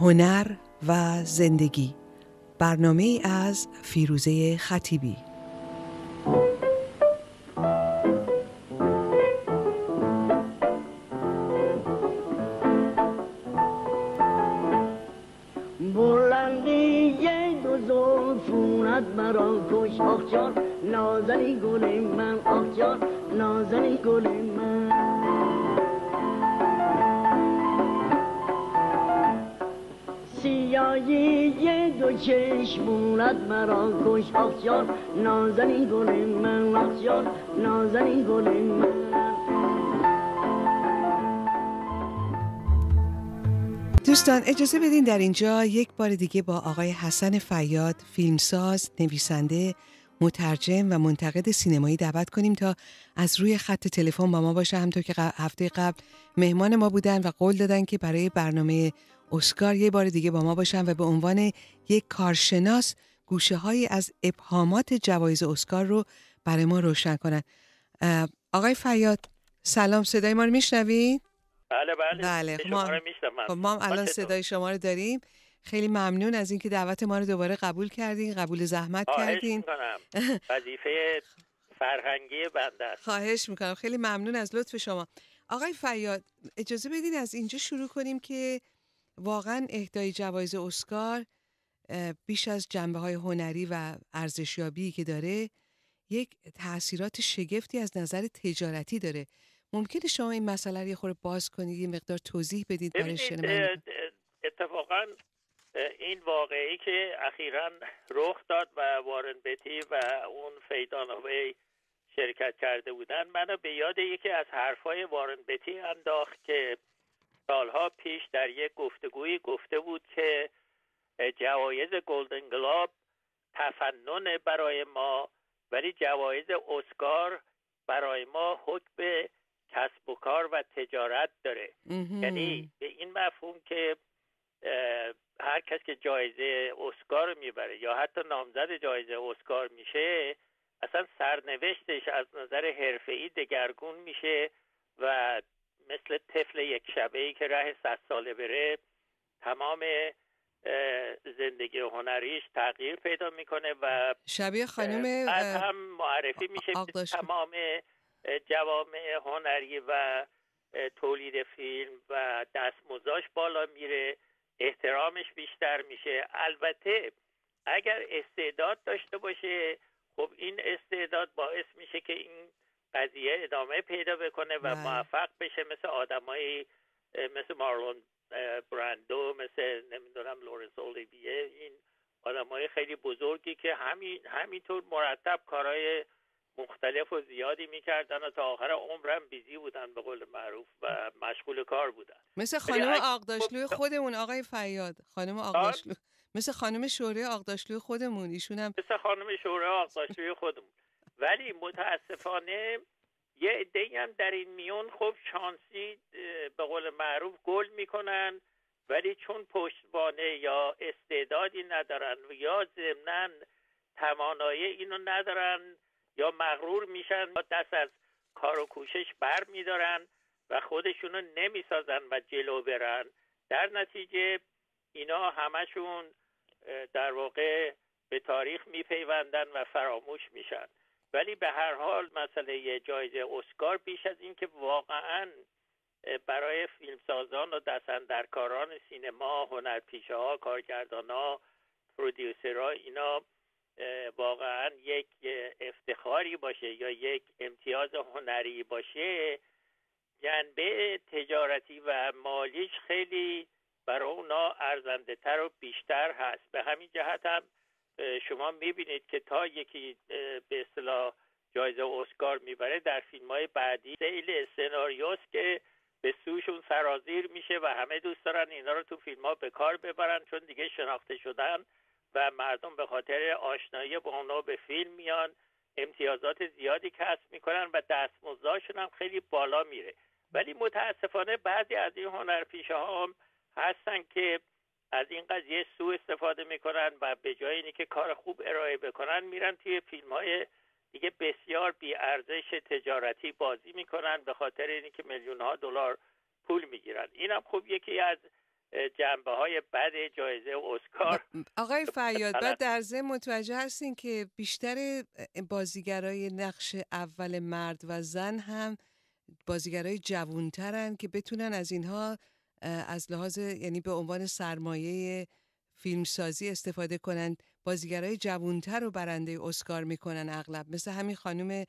هنر و زندگی. برنامه از فیروزه خطیبی. چشمونت مرا کش آخ جان نازنی گل من آخ جان نازنی گل من. دوستان اجازه بدین در اینجا یک بار دیگه با آقای حسن فیاد فیلمساز، نویسنده، مترجم و منتقد سینمایی دعوت کنیم تا از روی خط تلفن با ما باشه. همطور که هفته قبل مهمان ما بودن و قول دادن که برای برنامه اسکار یه بار دیگه با ما باشن و به عنوان یک کارشناس گوشه هایی از ابهامات جوایز اسکار رو برای ما روشن کنن. آقای فیاد سلام صدای ما رو میشنوید؟ بله بله. بله، شما ما- رو. خب ما هم الان؟ صدای شما رو داریم. خیلی ممنون از اینکه دعوت ما رو دوباره قبول کردین قبول زحمت کردین. وظیفه فرهنگی بنده است. خواهش می‌کنم. خیلی ممنون از لطف شما. آقای فیاد اجازه بدین از اینجا شروع کنیم که واقعا اهدای جوایز اسکار بیش از جنبه های هنری و ارزشیابی که داره یک تاثیرات شگفتی از نظر تجارتی داره. ممکنه شما این مسئله رو یه خورده باز کنید یه مقدار توضیح بدید برای اتفاقا این واقعی که اخیرا رخ داد و وارن بتی و اون فیدانوی شرکت کرده بودن منو به یاد یکی از حرفای وارن بتی انداخت که سالها پیش در یک گفتگویی گفته بود که جوایز گلدن گلاب تفنن برای ما ولی جوایز اسکار برای ما حکم کسب و کار و تجارت داره. یعنی به این مفهوم که هر کس که جایزه اسکار می‌بره یا حتی نامزد جایزه اسکار میشه اصلا سرنوشتش از نظر حرفه‌ای دگرگون میشه و مثل طفل یک شبه ای که ره صد ساله بره تمام زندگی هنریش تغییر پیدا می‌کنه و شبیه خانم اه، هم معرفی میشه. تمام جوامع هنری و تولید فیلم و دستمزاش بالا میره احترامش بیشتر میشه البته اگر استعداد داشته باشه خب این استعداد باعث میشه که این قضیه ادامه پیدا بکنه و بله. موفق بشه مثل آدمایی مثل مارلون اه، براندو مثل نمی‌دونم لورنس اولیویه این آدم های خیلی بزرگی که همین همینطور مرتب کارهای مختلف و زیادی می‌کردن و تا آخر عمرم بیزی بودن به قول معروف و مشغول کار بودن. مثل خانم آقداشلوی خب- خودمون آقای فیاد خانم آقداشلو مثل خانم شوره آقداشلوی خودمون ایشون هم مثل خانم شورای آقداشلوی خودمون. ولی متاسفانه یه عده‌ای هم در این میون خب شانسی به قول معروف گل می‌کنن ولی چون پشتوانه یا استعدادی ندارن یا ضمنا توانایی اینو ندارن یا مغرور میشن یا دست از کار و کوشش بر میدارن و خودشونو نمی‌سازن و جلو برن در نتیجه اینا همشون در واقع به تاریخ میپیوندن و فراموش میشن. ولی به هر حال مسئله جایزه اسکار بیش از اینکه واقعا برای فیلمسازان و دستندرکاران سینما هنرپیشه ها کارگردان ها پرودیوسرها اینا واقعا یک افتخاری باشه یا یک امتیاز هنری باشه. جنبه تجارتی و مالیش خیلی برای اونا ارزنده تر و بیشتر هست. به همین جهت هم شما می‌بینید که تا یکی به اصطلاح جایزه اسکار می‌بره در فیلم های بعدی سیل سناریوست که به سوشون سرازیر میشه و همه دوست دارن اینا رو تو فیلم ها به کار ببرن چون دیگه شناخته شدن و مردم به خاطر آشنایی با اونا به فیلم میان امتیازات زیادی کسب می‌کنن و دستمزدشون هم خیلی بالا میره. ولی متاسفانه بعضی از این هنرپیشه ها هم هستن که از این قضیه سوء استفاده می‌کنن و به جای اینی که کار خوب ارائه بکنن میرن توی فیلم های دیگه بسیار بی ارزش تجارتی بازی می‌کنن به خاطر اینکه میلیون ها دلار پول می‌گیرن. اینم خب یکی از جنبه های بد جایزه اسکار. آقای فیاد بعد در ضمن متوجه هستین که بیشتر بازیگرای نقش اول مرد و زن هم بازیگرای جوونترن که بتونن از اینها از لحاظ یعنی به عنوان سرمایه فیلمسازی استفاده کنند بازیگرای جوونتر رو برنده اسکار می‌کنن اغلب. مثل همین خانم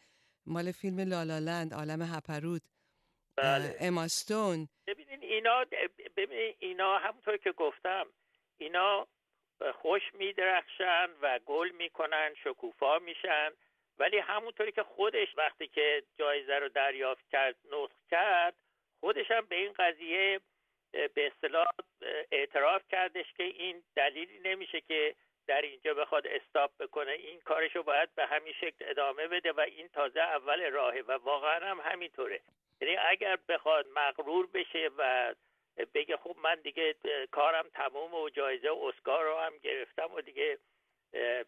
مال فیلم لالالند عالم هپرود. بله. اماستون ببینین اینا ببینین اینا همونطور که گفتم اینا خوش میدرخشن و گل می‌کنن شکوفا میشن. ولی همونطوری که خودش وقتی که جایزه رو دریافت کرد نطق کرد خودش هم به این قضیه به اصطلاح اعتراف کردش که این دلیلی نمیشه که در اینجا بخواد استاپ بکنه. این کارشو باید به همین شکل ادامه بده و این تازه اول راهه و واقعا هم همینطوره. یعنی اگر بخواد مغرور بشه و بگه خب من دیگه کارم تموم و جایزه اسکار رو هم گرفتم و دیگه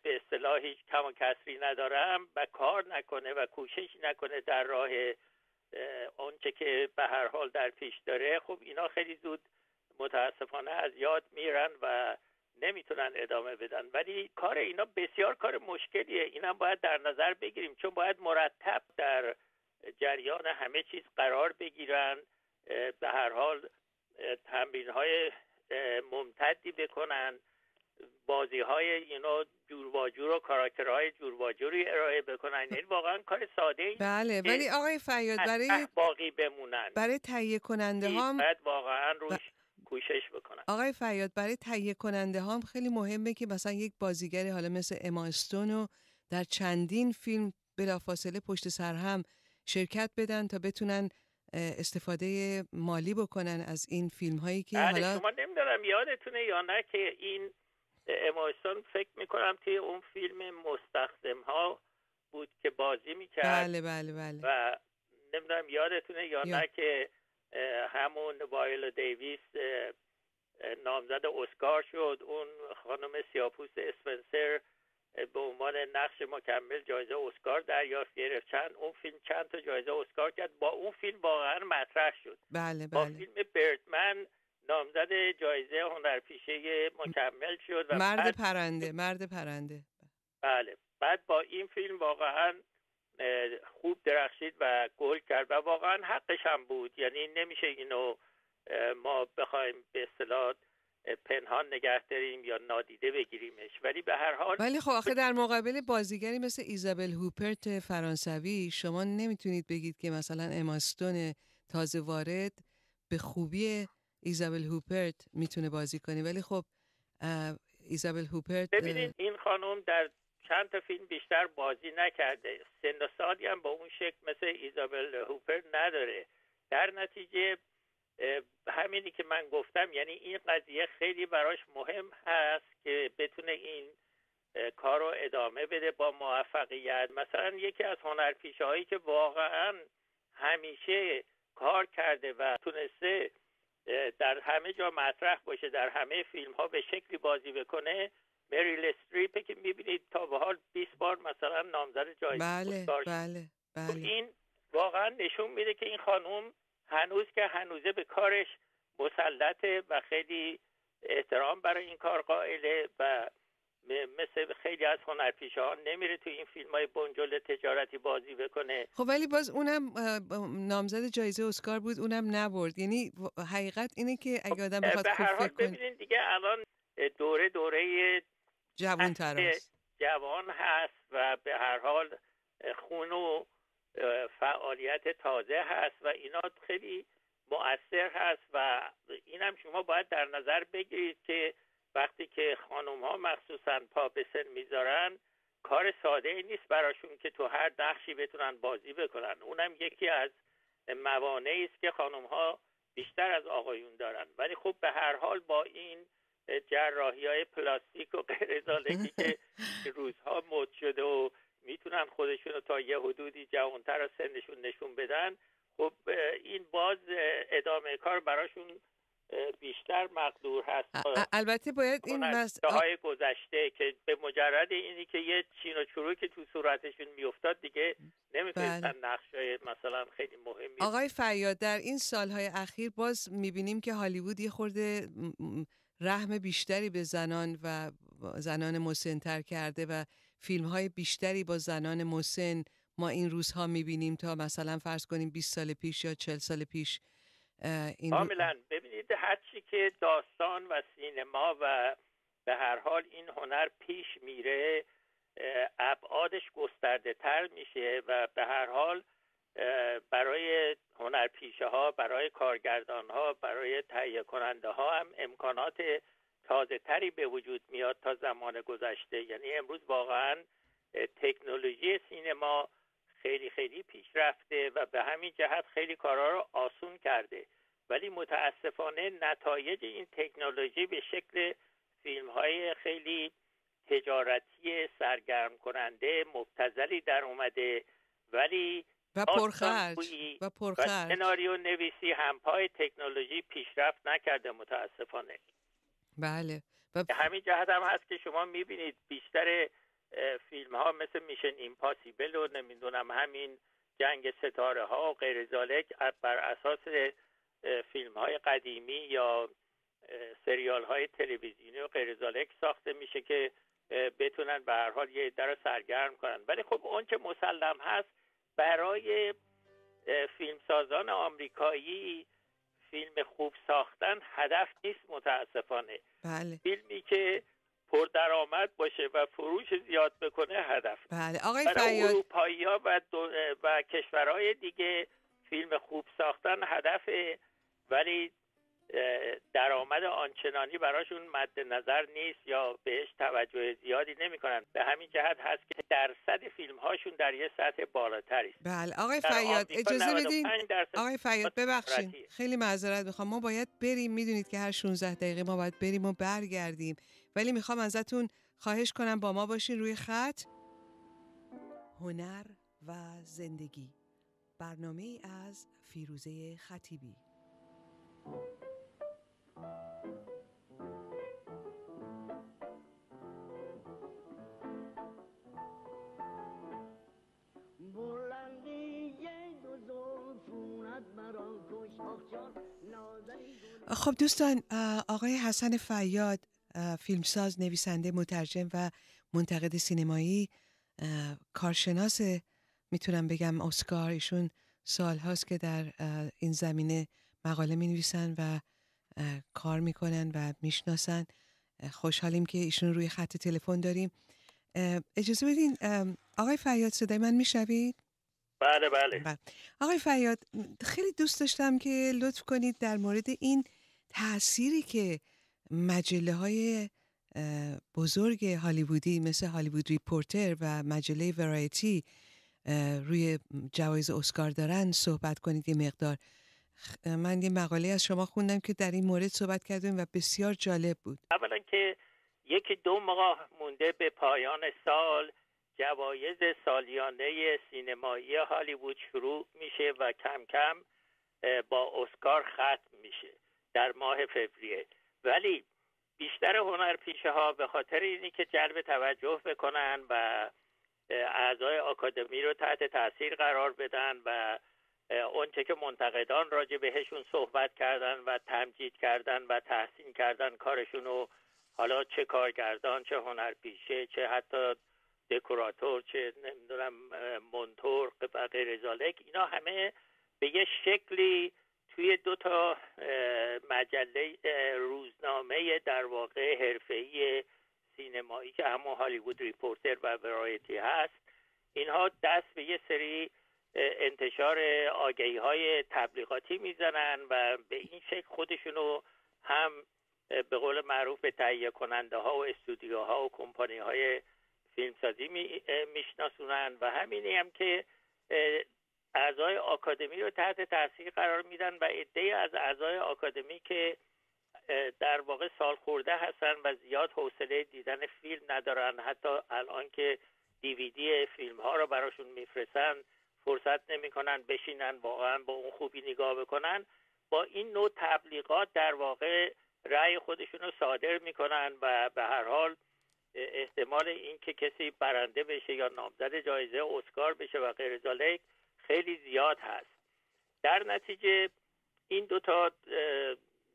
به اصطلاح هیچ کم و کسری ندارم و کار نکنه و کوشش نکنه در راه آنچه که به هر حال در پیش داره خب اینا خیلی زود متاسفانه از یاد میرن و نمی‌تونن ادامه بدن. ولی کار اینا بسیار کار مشکلیه. اینم باید در نظر بگیریم. چون باید مرتب در جریان همه چیز قرار بگیرن به هر حال تمرین های ممتدی بکنن. بازی های اینا جور و جور و کاراکترهای جور جوری ارائه بکنن. یعنی واقعا کار ساده ای بله ولی آقای فیاد برای باقی بمونن. برای تهیه کننده هم باید واقعا روش کوشش بکنن. آقای فیاد برای تهیه کننده هم خیلی مهمه که مثلا یک بازیگری حالا مثل اما استونو در چندین فیلم بلافاصله پشت سر هم شرکت بدن تا بتونن استفاده مالی بکنن از این فیلم هایی که بله حالا شما نمیدارم یادتونه یا نه که این امایستون فکر می‌کنم توی اون فیلم مستخدم ها بود که بازی می‌کرد بله بله بله. و نمی‌دونم یادتونه یا. نه که همون وایل دیویس نامزد اسکار شد. اون خانم سیاپوست اسپنسر به عنوان نقش مکمل جایزه اسکار دریافت گرفت. چند اون فیلم چند تا جایزه اسکار کرد. با اون فیلم واقعا مطرح شد. بله با بله. فیلم بردمن نامزد جایزه هنرپیشه مکمل شد و مرد بعد پرنده مرد پرنده. بله. بعد با این فیلم واقعا خوب درخشید و گل کرد و واقعا حقش هم بود. یعنی نمیشه اینو ما بخوایم به اصطلاح پنهان نگه داریم یا نادیده بگیریمش. ولی به هر حال ولی خب آخه در مقابل بازیگری مثل ایزابل هوپرت فرانسوی شما نمی‌تونید بگید که مثلا اماستون تازه وارد به خوبی ایزابل هوپرت می‌تونه بازی کنه. ولی خب ایزابل هوپرت ببینید این خانم در چند تا فیلم بیشتر بازی نکرده. سن و سالی هم با اون شکل مثل ایزابل هوپر نداره. در نتیجه همینی که من گفتم یعنی این قضیه خیلی براش مهم هست که بتونه این کار رو ادامه بده با موفقیت. مثلا یکی از هنرپیشه هایی که واقعا همیشه کار کرده و تونسته در همه جا مطرح باشه در همه فیلم ها به شکلی بازی بکنه مریل استریپ که می‌بینید تا به حال 20 بار مثلا نامزد جایزه بله. بله خب بله این واقعا نشون میده که این خانم هنوز که هنوزه به کارش مسلطه و خیلی احترام برای این کار قائله و مثل خیلی از هنرپیشه ها نمیره تو این فیلم های بنجل تجارتی بازی بکنه. خب ولی باز اونم نامزد جایزه اسکار بود اونم نبرد. یعنی حقیقت اینه که اگه آدم بخواد به هر خوب حال فکر کنه ببینید دیگه الان دوره دوره جوان تراست جوان هست و به هر حال خون و فعالیت تازه هست و اینا خیلی مؤثر هست و اینم شما باید در نظر بگیرید که وقتی که خانم ها مخصوصا پا به سن می‌ذارن کار ساده ای نیست براشون که تو هر نقشی بتونن بازی بکنن. اونم یکی از موانعی است که خانم ها بیشتر از آقایون دارن. ولی خب به هر حال با این جراحی های پلاستیک و غیر که روزها مد شده و می‌تونن خودشون رو تا یه حدودی جوانتر از سنشون نشون بدن خب این باز ادامه کار براشون بیشتر مقدور هست البته باید این های گذشته که به مجرد اینی که یه چین و چروی که تو صورتشون میافتاد دیگه نمی‌تونستن بله. نقشای مثلا خیلی مهمی آقای فریاد در این سالهای اخیر باز می‌بینیم که هالیوود یه خورده رحم بیشتری به زنان و زنان مسنتر کرده و فیلم های بیشتری با زنان مسن ما این روزها می‌بینیم تا مثلا فرض کنیم 20 سال پیش یا 40 سال پیش این کاملا. ببینید هرچی که داستان و سینما و به هر حال این هنر پیش میره ابعادش گسترده تر میشه و به هر حال برای هنرپیشه ها برای کارگردان ها برای تهیه کننده ها هم امکانات تازه تری به وجود میاد تا زمان گذشته. یعنی امروز واقعا تکنولوژی سینما خیلی خیلی پیشرفته و به همین جهت خیلی کارها رو آسون کرده. ولی متاسفانه نتایج این تکنولوژی به شکل فیلم های خیلی تجارتی سرگرم کننده مبتزلی در اومده. ولی و پرخرج و پرخرج. سناریو نویسی همپای تکنولوژی پیشرفت نکرده متاسفانه. بله. و همین جهت هم هست که شما می‌بینید بیشتر فیلم ها مثل میشن ایمپاسیبل و نمی‌دونم همین جنگ ستاره ها و غیر زالک بر اساس فیلم های قدیمی یا سریال های تلویزیونی و غیر زالک ساخته میشه که بتونن به هر حال یه در سرگرم کنن ولی خب اون که مسلم هست برای فیلمسازان آمریکایی فیلم خوب ساختن هدف نیست متاسفانه بله. فیلمی که پردرآمد باشه و فروش زیاد بکنه هدف. بله آقای برای اروپایی ها و, و کشورهای دیگه فیلم خوب ساختن هدفه ولی درآمد آنچنانی براشون مد نظر نیست یا بهش توجه زیادی نمی‌کنن. به همین جهت هست که درصد فیلم هاشون در یه سطح بالاتری است. بله آقای فیاد اجازه بدین؟ آقای فیاد ببخشید. خیلی معذرت می‌خوام. ما باید بریم. می‌دونید که هر 16 دقیقه ما باید بریم و برگردیم. ولی می‌خوام ازتون خواهش کنم با ما باشین روی خط. هنر و زندگی. برنامه از فیروزه خطیبی. خب دوستان آقای حسن فیاد فیلمساز نویسنده مترجم و منتقد سینمایی. کارشناس می‌تونم بگم اسکار. ایشون سال هاست که در این زمینه مقاله می نویسن و کار می‌کنن و می‌شناسن. خوشحالیم که ایشون روی خط تلفن داریم. اجازه بدین آقای فیاد صدای من می‌شوید؟ بله بله. بله. آقای فیاد خیلی دوست داشتم که لطف کنید در مورد این تأثیری که مجله های بزرگ هالیوودی مثل هالیوود ریپورتر و مجله ورایتی روی جوایز اسکار دارن صحبت کنید یه مقدار. من یه مقاله از شما خوندم که در این مورد صحبت کردیم و بسیار جالب بود. اولا که یکی دو ماه مونده به پایان سال جوایز سالیانه سینمایی هالیوود شروع میشه و کم کم با اسکار ختم میشه در ماه فوریه. ولی بیشتر هنرپیشه ها به خاطر اینی که جلب توجه بکنن و اعضای آکادمی رو تحت تاثیر قرار بدن و اونچه که منتقدان راجع بهشون صحبت کردن و تمجید کردن و تحسین کردن کارشون رو حالا چه کارگردان چه هنرپیشه چه حتی دکوراتور چه نمی‌دونم مونتور و غیر ذلک اینا همه به یه شکلی توی دو تا مجله روزنامه در واقع حرفه‌ای سینمایی که همون هالیوود ریپورتر و ورایتی هست. اینها دست به یه سری انتشار آگهی های تبلیغاتی می‌زنن و به این شکل خودشونو هم به قول معروف به تهیه کننده ها و استودیوها و کمپانی های فیلمسازی میشناسونن. و همینی هم که اعضای آکادمی رو تحت تاثیر قرار میدن و عده از اعضای آکادمی که در واقع سال خورده هستن و زیاد حوصله دیدن فیلم ندارن. حتی الان که دیویدی فیلم ها رو براشون میفرستن فرصت نمی‌کنن بشینن واقعا با اون خوبی نگاه بکنن. با این نوع تبلیغات در واقع رأی خودشون رو صادر می‌کنن و به هر حال احتمال این که کسی برنده بشه یا نامزد جایزه اسکار بشه و غیر ذالک خیلی زیاد هست. در نتیجه این دوتا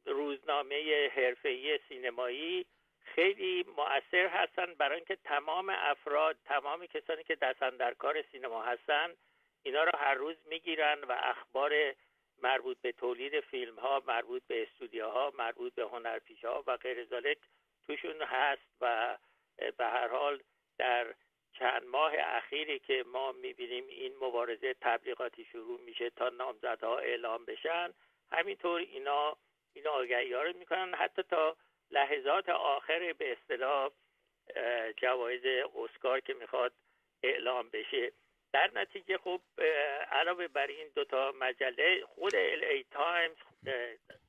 روزنامه حرفه‌ای سینمایی خیلی مؤثر هستن. برای اینکه تمام افراد تمام کسانی که دستن در کار سینما هستن اینا رو هر روز می‌گیرن و اخبار مربوط به تولید فیلم ها مربوط به استودیوها مربوط به هنرپیشه ها و غیر توشون هست و به هر حال در چند ماه اخیری که ما می‌بینیم این مبارزه تبلیغاتی شروع میشه تا نامزدها اعلام بشن. همینطور اینا این آگهی ها رو می‌کنن. حتی تا لحظات آخر به اصطلاح جوایز اسکار که می‌خواد اعلام بشه. در نتیجه خب علاوه بر این دوتا مجله خود LA Times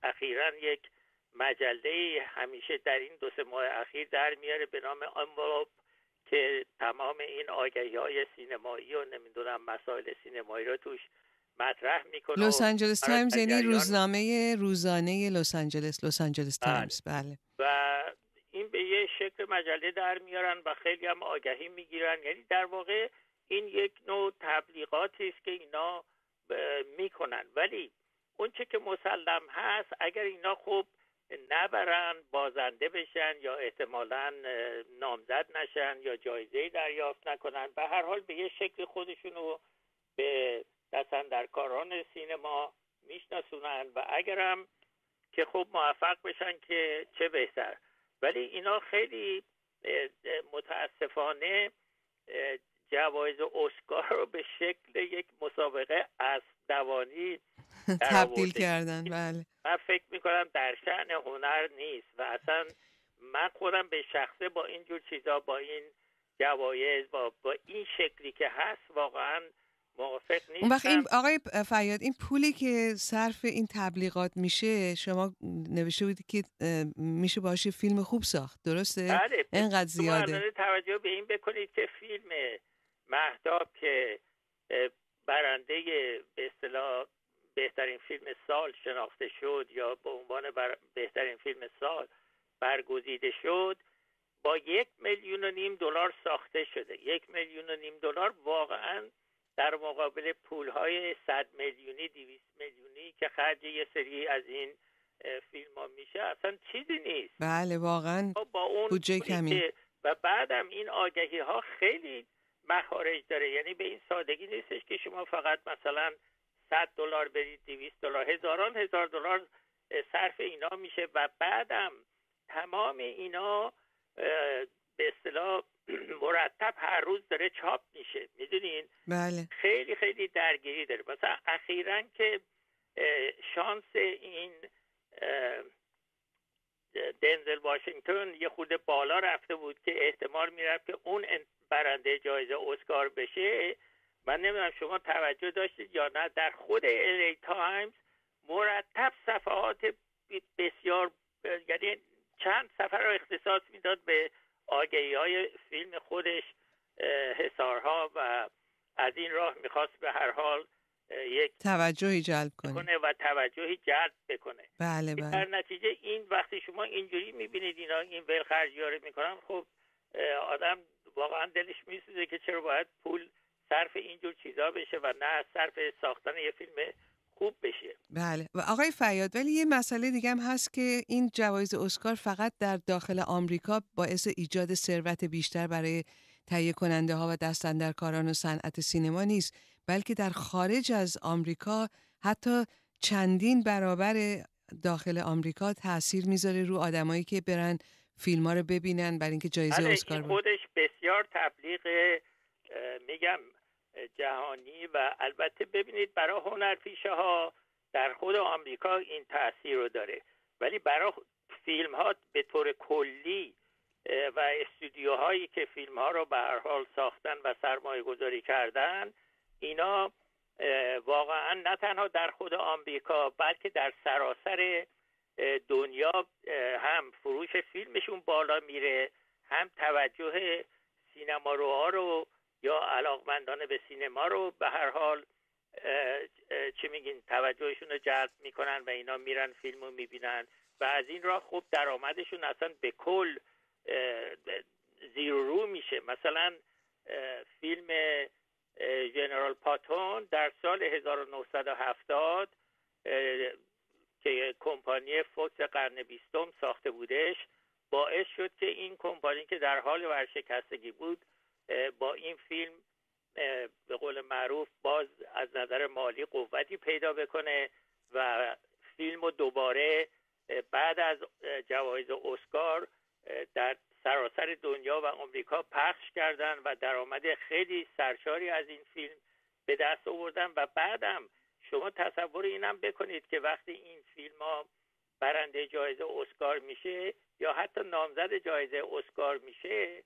اخیرا یک مجله همیشه در این دو سه ماه اخیر در میاره به نام Envelope که تمام این آگهی های سینمایی و نمی‌دونم مسائل سینمایی رو توش مطرح می‌کنه لس آنجلس تایمز یعنی روزنامه روزانه لس آنجلس لس آنجلس تایمز. بله. و این به یه شکل مجله در میارن و خیلی هم آگهی می‌گیرن. یعنی در واقع این یک نوع تبلیغاتی است که اینا می‌کنن. ولی اونچه که مسلم هست اگر اینا خوب نبرن بازنده بشن یا احتمالا نامزد نشن یا جایزه دریافت نکنن. به هر حال به یه شکل خودشونو به کاران سینما میشناسونن و اگرم که خوب موفق بشن که چه بهتر. ولی اینا خیلی متاسفانه جوایز اسکار رو به شکل یک مسابقه از دوانی تبدیل کردن بله. من فکر می‌کنم در شعن هنر نیست و اصلا من خودم به شخصه با اینجور چیزا با این جوایز با, با این شکلی که هست واقعا موافق نیستم. اون وقت این آقای فیاد این پولی که صرف این تبلیغات میشه شما نوشته بودی که میشه باشه فیلم خوب ساخت درسته؟ بله اینقدر زیاده. توجه به این بکنید که فیلم مهداب که برنده به اصطلاح بهترین فیلم سال شناخته شد یا به عنوان بهترین فیلم سال برگزیده شد با یک میلیون و نیم دلار ساخته شده. یک میلیون و نیم دلار واقعا در مقابل پول های صد میلیونی دیویست میلیونی که خرج یه سری از این فیلم ها میشه اصلا چیزی نیست. بله واقعا با اون بودجه کمی. و بعدم این آگهی ها خیلی مخارج داره. یعنی به این سادگی نیستش که شما فقط مثلا 100 دلار برید 200 دلار هزاران هزار دلار صرف اینا میشه و بعدم تمام اینا به اصطلاح مرتب هر روز داره چاپ میشه. می‌دونین؟ بله. خیلی خیلی درگیری داره. مثلا اخیرا که شانس این دنزل واشنگتن یه خود بالا رفته بود که احتمال می‌رفت که اون برنده جایزه اسکار بشه من نمی‌دونم شما توجه داشتید یا نه. در خود الی تایمز مرتب صفحات بسیار یعنی چند سفر رو اختصاص می‌داد به آگهی های فیلم خودش حسارها و از این راه می‌خواست به هر حال یک توجهی جلب کنه و توجهی جلب بکنه. بله بله. در نتیجه این وقتی شما اینجوری می‌بینید اینا این ول خرجی می‌کنن خب آدم واقعا دلش میسوزه که چرا باید پول صرف اینجور چیزا بشه و نه صرف ساختن یه فیلم خوب بشه. بله. و آقای فیاد ولی یه مسئله دیگه هم هست که این جوایز اسکار فقط در داخل آمریکا باعث ایجاد ثروت بیشتر برای تهیه کننده ها و دستندرکاران و صنعت سینما نیست بلکه در خارج از آمریکا حتی چندین برابر داخل آمریکا تاثیر می‌ذاره رو آدمایی که برن فیلم ها رو ببینن برای اینکه جایزه بله، اسکار خودش بسیار تبلیغ میگم جهانی و البته ببینید برای هنرپیشه ها در خود آمریکا این تاثیر رو داره. ولی برای فیلم ها به طور کلی و استودیوهایی که فیلم ها رو به هر حال ساختن و سرمایه گذاری کردن اینا واقعا نه تنها در خود آمریکا بلکه در سراسر دنیا هم فروش فیلمشون بالا میره هم توجه سینما رو یا علاقمندان به سینما رو به هر حال چی میگین توجهشون رو جلب می‌کنن و اینا میرن فیلم رو می‌بینن و از این راه خوب درآمدشون اصلا به کل زیر رو میشه. مثلا فیلم جنرال پاتون در سال 1970 که کمپانی فوکس قرن بیستم ساخته بودش. باعث شد که این کمپانی که در حال ورشکستگی بود با این فیلم به قول معروف باز از نظر مالی قوتی پیدا بکنه و فیلم دوباره بعد از جوایز اسکار در سراسر دنیا و آمریکا پخش کردن و درآمد خیلی سرشاری از این فیلم به دست آوردن و بعدم شما تصور اینم بکنید که وقتی این فیلم ها برنده جایزه اسکار میشه یا حتی نامزد جایزه اسکار میشه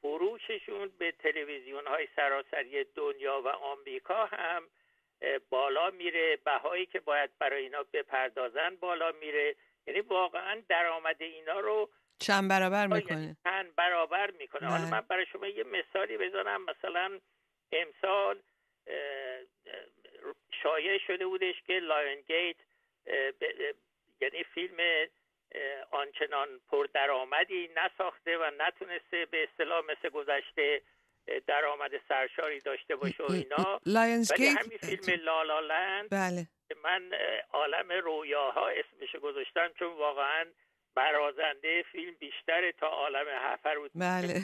فروششون به تلویزیون های سراسری دنیا و آمریکا هم بالا میره. بهایی که باید برای اینا بپردازن بالا میره. یعنی واقعا درآمد اینا رو چند برابر می‌کنه؟ چند برابر می‌کنه. حالا من برای شما یه مثالی بزنم. مثلا امسال شایع شده بودش که لایون گیت یعنی فیلم آنچنان پردرآمدی نساخته و نتونسته به اصطلاح مثل گذشته درآمد سرشاری داشته باشه و اینا. ولی همین فیلم لالالند بله. من عالم رویاها اسمش گذاشتم چون واقعا برازنده فیلم بیشتره تا عالم هپروت بله.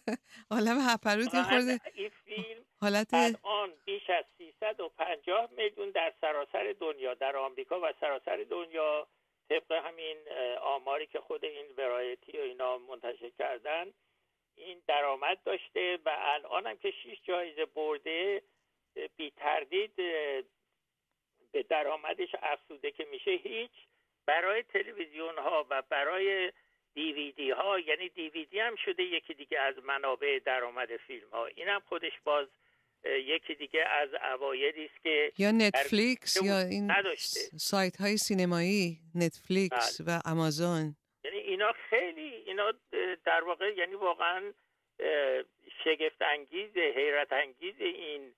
عالم هپروت خورده این فیلم حالت الان بیش از 350 میلیون در سراسر دنیا در آمریکا و سراسر دنیا طبق همین آماری که خود این ورایتی و اینا منتشر کردن این درآمد داشته و الان هم که شیش جایزه برده بی تردید به درآمدش افسوده که میشه هیچ. برای تلویزیون ها و برای دیویدی ها یعنی دیویدی هم شده یکی دیگه از منابع درآمد فیلم ها این هم خودش باز یکی دیگه از اوایدی است که یا نتفلیکس یا این نداشته. سایت های سینمایی نتفلیکس بله. و آمازون یعنی اینا خیلی اینا در واقع یعنی واقعا شگفت انگیز حیرت انگیز این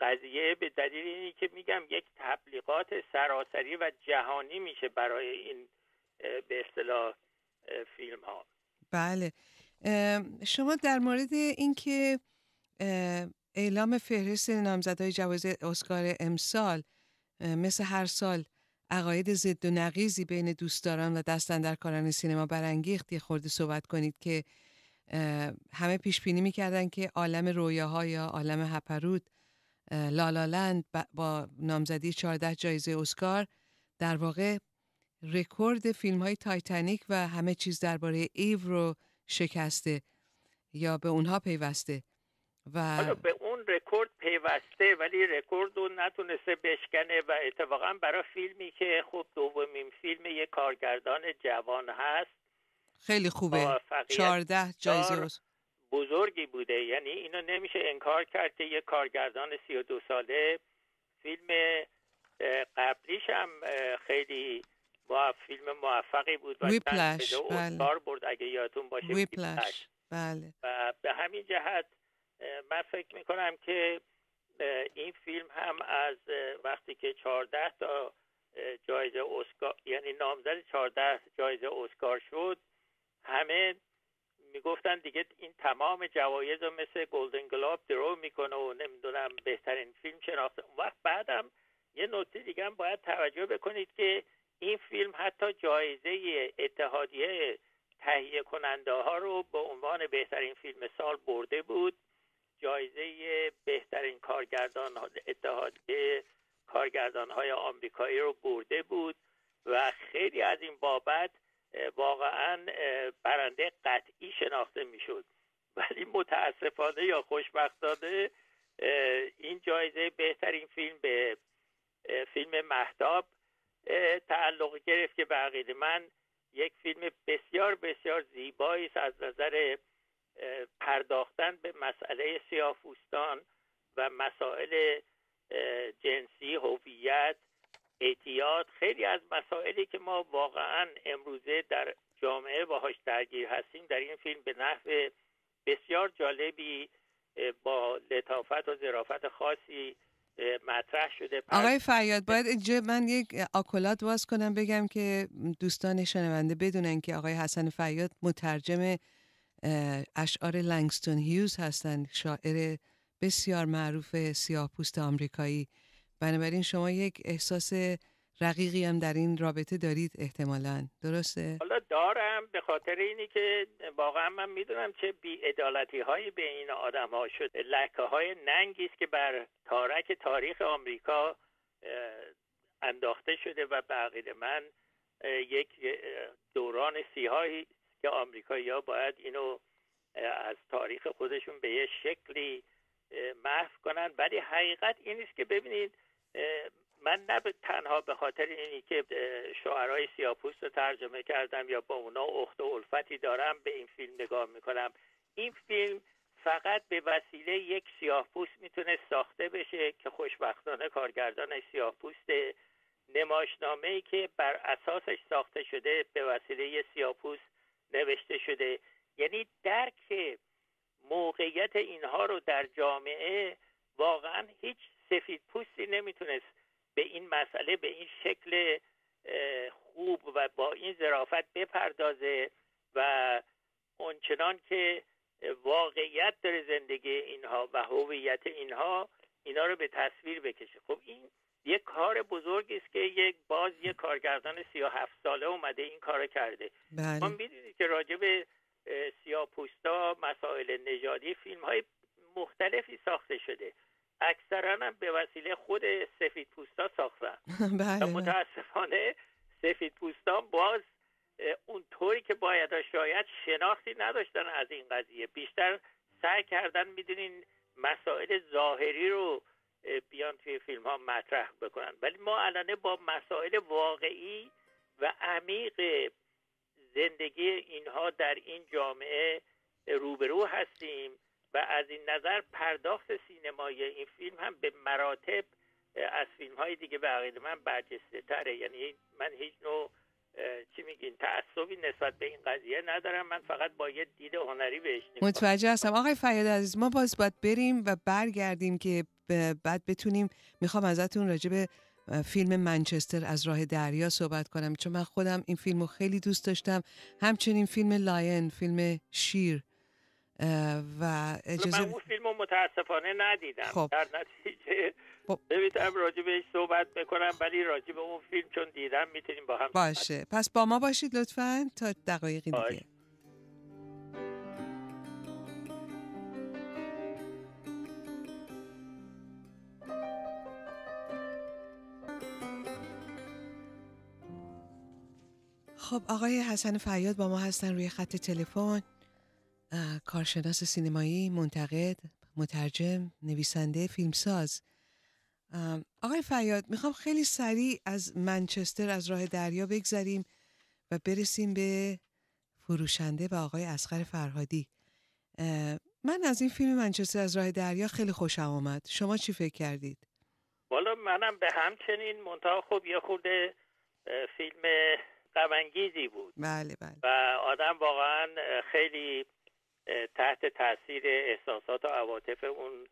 قضیه به دلیل اینی که میگم یک تبلیغات سراسری و جهانی میشه برای این به اصطلاح فیلم ها بله شما در مورد اینکه اعلام فهرست نامزدهای جوایز اسکار امسال مثل هر سال عقاید ضد و نقیزی بین دوستداران و دستندرکاران سینما برانگیخت. یه خورده صحبت کنید که همه پیش بینی می‌کردن که عالم رویاها یا عالم هپروت لالالند با نامزدی 14 جایزه اسکار در واقع رکورد فیلم های تایتانیک و همه چیز درباره ایو رو شکسته یا به اونها پیوسته و به اون رکورد پیوسته ولی رکورد رو نتونسته بشکنه و اتفاقا برای فیلمی که خب دومین فیلم یک کارگردان جوان هست. خیلی خوبه. 14 جایزه بزرگی بوده. یعنی اینو نمیشه انکار کرد که یه کارگردان سی و دو ساله. فیلم قبلیش هم خیلی با فیلم موفقی بود و ویپلش بله. برد. اگه یادتون باشه ویپلش بله. و به همین جهت من فکر می‌کنم که این فیلم هم از وقتی که 14 تا جایزه اسکار یعنی نامزد 14 جایزه اسکار شد همه می‌گفتن دیگه این تمام جوایز رو مثل گلدن گلاب درو می‌کنه و نمی‌دونم بهترین فیلم شناخته. اون وقت بعدم یه نکته دیگه هم باید توجه بکنید که این فیلم حتی جایزه اتحادیه تهیه کننده ها رو به عنوان بهترین فیلم سال برده بود. جایزه بهترین کارگردان اتحادیه کارگردان های آمریکایی رو برده بود و خیلی از این بابت واقعا برنده قطعی شناخته می‌شد. ولی متاسفانه یا خوشبختانه این جایزه بهترین فیلم به فیلم محتاب تعلق گرفت که به من یک فیلم بسیار بسیار زیبایی است از نظر پرداختن به مسئله سیاه‌پوستان و مسائل جنسی هویت اعتیاد خیلی از مسائلی که ما واقعا امروزه در جامعه باهاش درگیر هستیم. در این فیلم به نحو بسیار جالبی با لطافت و ظرافت خاصی مطرح شده. آقای فریاد باید اینجا من یک آکولات باز کنم بگم که دوستان شنونده بدونن که آقای حسن فریاد مترجم اشعار لنگستون هیوز هستند شاعر بسیار معروف سیاه پوست آمریکایی. بنابراین شما یک احساس رقیقی هم در این رابطه دارید احتمالا. درسته؟ حالا دارم به خاطر اینی که واقعا من می‌دونم چه بیعدالتی هایی به این آدم ها شد. لکه های ننگی است که بر تارک تاریخ آمریکا انداخته شده و بقیه من یک دوران سیاهی که آمریکایی ها باید اینو از تاریخ خودشون به یه شکلی محو کنن. ولی حقیقت این است که ببینید من نه تنها به خاطر اینی که شعرهای سیاپوست رو ترجمه کردم یا با اونا اخت و الفتی دارم به این فیلم نگاه می‌کنم. این فیلم فقط به وسیله یک سیاهپوست می‌تونه ساخته بشه که خوشبختانه کارگردان سیاهپوست نماشنامه ای که بر اساسش ساخته شده به وسیله سیاهپوست نوشته شده. یعنی درک موقعیت اینها رو در جامعه واقعا هیچ سفید پوستی نمی‌تونست به این مسئله به این شکل خوب و با این ظرافت بپردازه و اونچنان که واقعیت داره زندگی اینها و هویت اینها اینا رو به تصویر بکشه. خب این یک کار بزرگی است که یک باز یک کارگردان سی هفت ساله اومده این کار کرده. بله. ما می‌دونید که راجع به سیاه پوستا مسائل نژادی فیلم های مختلفی ساخته شده. اکثرا هم به وسیله خود سفید پوستا ساختن. بله. متاسفانه سفید پوستان باز اونطوری که باید شاید شناختی نداشتن از این قضیه. بیشتر سعی کردن می‌دونین مسائل ظاهری رو بیان توی فیلم ها مطرح بکنن. ولی ما الان با مسائل واقعی و عمیق زندگی اینها در این جامعه روبرو هستیم و از این نظر پرداخت سینمایی این فیلم هم به مراتب از فیلم های دیگه به عقیده من برجسته تره. یعنی من هیچ نوع چی میگین تعصبی نسبت به این قضیه ندارم. من فقط با یه دید هنری بهش متوجه هستم. آقای فیاد عزیز ما باز باید بریم و برگردیم که بعد بتونیم می‌خوام ازتون راجع به فیلم منچستر از راه دریا صحبت کنم. چون من خودم این فیلم رو خیلی دوست داشتم. همچنین فیلم لاین فیلم شیر. و اجازه من اون فیلم رو متاسفانه ندیدم. خب. در نتیجه خب. نمی‌تونم راجع بهش صحبت بکنم ولی راجع به اون فیلم چون دیدم می‌تونیم با هم باشه. پس با ما باشید لطفا تا دقایقی دیگه. خب آقای حسن فریاد با ما هستن روی خط تلفن. کارشناس سینمایی منتقد مترجم نویسنده فیلمساز. آقای فریاد می‌خوام خیلی سریع از منچستر از راه دریا بگذریم و برسیم به فروشنده و آقای اسخر فرهادی. من از این فیلم منچستر از راه دریا خیلی خوشم آمد. شما چی فکر کردید؟ والا منم به همچنین منتها خب یه خورده فیلم غمانگیزی بود. بله بله. و آدم واقعا خیلی تحت تاثیر احساسات و عواطف اون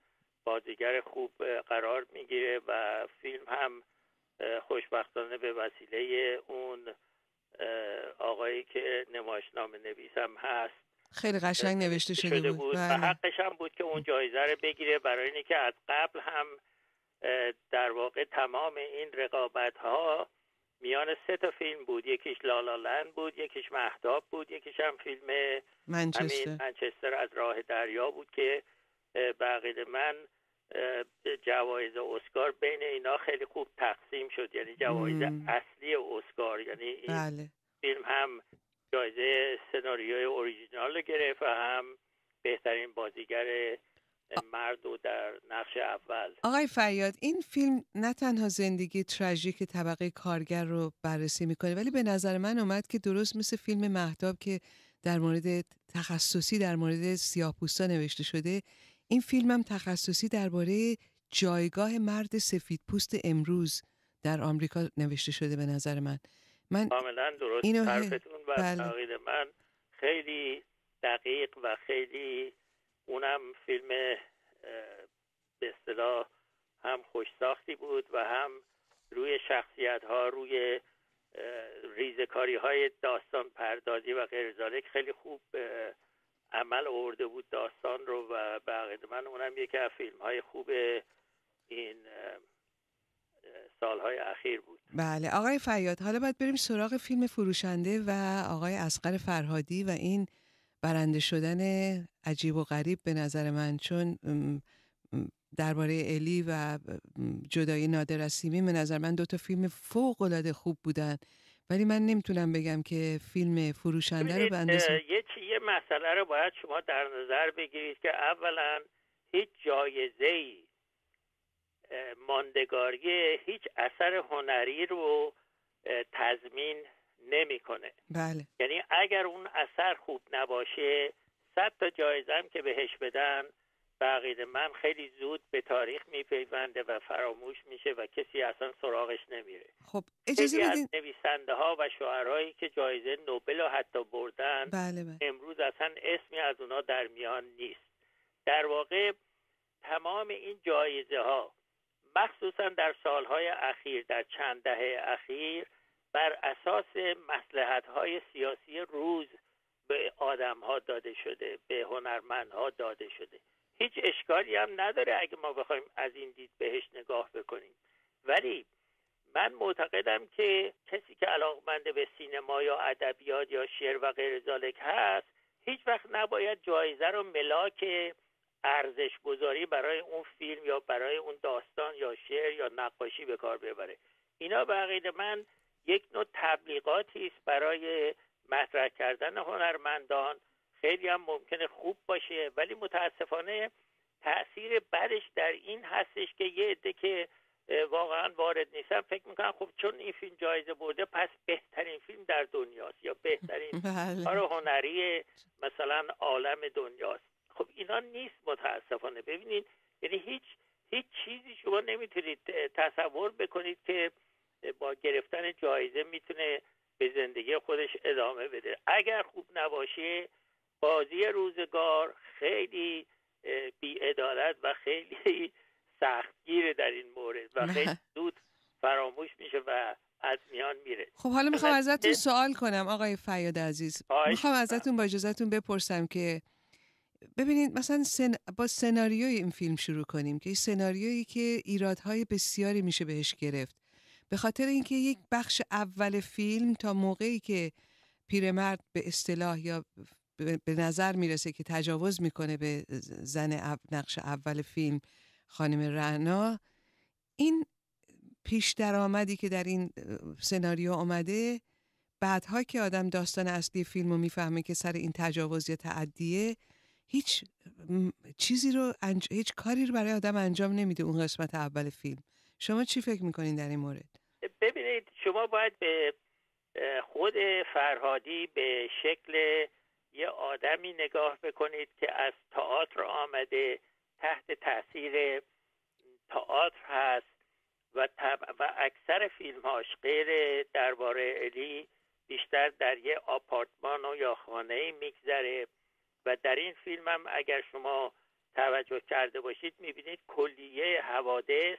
بازیگر خوب قرار می‌گیره و فیلم هم خوشبختانه به وسیله اون آقایی که نمایشنامه نویسم هست خیلی قشنگ نوشته شده, بود, و بله. حقش هم بود که اون جایزه رو بگیره. برای اینکه که از قبل هم در واقع تمام این رقابت ها میان سه تا فیلم بود. یکیش لالالند بود یکیش مهداب بود یکیش هم فیلم منچستر. همین منچستر از راه دریا بود که بقید من جوایز اسکار بین اینا خیلی خوب تقسیم شد. یعنی جوایز مم. اصلی اسکار. یعنی این بله. فیلم هم جایزه سناریوی اوریجینال رو گرفت و هم بهترین بازیگر مرد و در نقش اول. آقای فریاد این فیلم نه تنها زندگی تراژیک طبقه کارگر رو بررسی می‌کنه ولی به نظر من اومد که درست مثل فیلم مهداب که در مورد تخصصی در مورد سیاه‌پوستا نوشته شده این فیلم هم تخصصی درباره جایگاه مرد سفید پوست امروز در آمریکا نوشته شده به نظر من. من کاملا درست. حرفتون و بله. من خیلی دقیق و خیلی اونم فیلم به اصطلاح هم خوشساختی بود و هم روی شخصیت ها روی ریزکاری های داستان پردازی و غیر خیلی خوب عمل آورده بود داستان رو و به من اونم یکی از فیلم های خوب این سالهای اخیر بود. بله آقای فیاد حالا باید بریم سراغ فیلم فروشنده و آقای اسقر فرهادی و این برنده شدن عجیب و غریب به نظر من چون درباره الی و جدای نادر از به نظر من دو تا فیلم فوق العاده خوب بودن. ولی من نمی‌تونم بگم که فیلم فروشنده رو به یه یه مسئله رو باید شما در نظر بگیرید که اولا هیچ جایزه ای ماندگاری هیچ اثر هنری رو تضمین نمی‌کنه. بله. یعنی اگر اون اثر خوب نباشه صد تا جایزه هم که بهش بدن بقید من خیلی زود به تاریخ میپیونده و فراموش میشه و کسی اصلا سراغش نمیره. خب اجازه بدین. نویسنده ها و شاعرهایی که جایزه نوبل رو حتی بردن بله بله. امروز اصلا اسمی از اونا در میان نیست. در واقع تمام این جایزه ها مخصوصا در سالهای اخیر در چند دهه اخیر بر اساس مسلحت های سیاسی روز به آدم ها داده شده به ها داده شده. هیچ اشکالی هم نداره اگه ما بخوایم از این دید بهش نگاه بکنیم. ولی من معتقدم که کسی که علاقمند به سینما یا ادبیات یا شعر و غیر ذالک هست هیچ وقت نباید جایزه رو ملاک ارزش گذاری برای اون فیلم یا برای اون داستان یا شعر یا نقاشی به کار ببره. اینا به عقید من یک نوع تبلیغاتی است برای مطرح کردن هنرمندان. خیلی هم ممکنه خوب باشه ولی متاسفانه تاثیر بدش در این هستش که یه عده که واقعا وارد نیستم فکر می‌کنم خب چون این فیلم جایزه برده پس بهترین فیلم در دنیاست یا بهترین بله. کار هنری مثلا عالم دنیاست. خب اینا نیست متاسفانه. ببینید یعنی هیچ هیچ چیزی شما نمی‌تونید تصور بکنید که با گرفتن جایزه می‌تونه به زندگی خودش ادامه بده. اگر خوب نباشه بازی روزگار خیلی بیعدالت و خیلی سختگیره در این مورد و خیلی زود فراموش میشه و از میان میره. خب حالا می‌خوام ازتون سوال کنم آقای فیاد عزیز. می‌خوام ازتون با اجازتون بپرسم که ببینید مثلا سن... با سناریوی این فیلم شروع کنیم که سناریویی که ایرادهای بسیاری میشه بهش گرفت. به خاطر اینکه یک بخش اول فیلم تا موقعی که پیرمرد به اصطلاح یا به نظر می‌رسه که تجاوز می‌کنه به زن نقش اول فیلم خانم رعنا این پیش درآمدی که در این سناریو آمده بعدها که آدم داستان اصلی فیلم رو می‌فهمه که سر این تجاوز یا تعدیه هیچ چیزی رو هیچ کاری رو برای آدم انجام نمیده اون قسمت اول فیلم. شما چی فکر می‌کنین در این مورد؟ ببینید شما باید به خود فرهادی به شکل یه آدمی نگاه بکنید که از تئاتر آمده تحت تاثیر تئاتر هست و, و اکثر فیلمهاش غیر درباره الی بیشتر در یه آپارتمان و یا خانه میگذره و در این فیلم هم اگر شما توجه کرده باشید می‌بینید کلیه حوادث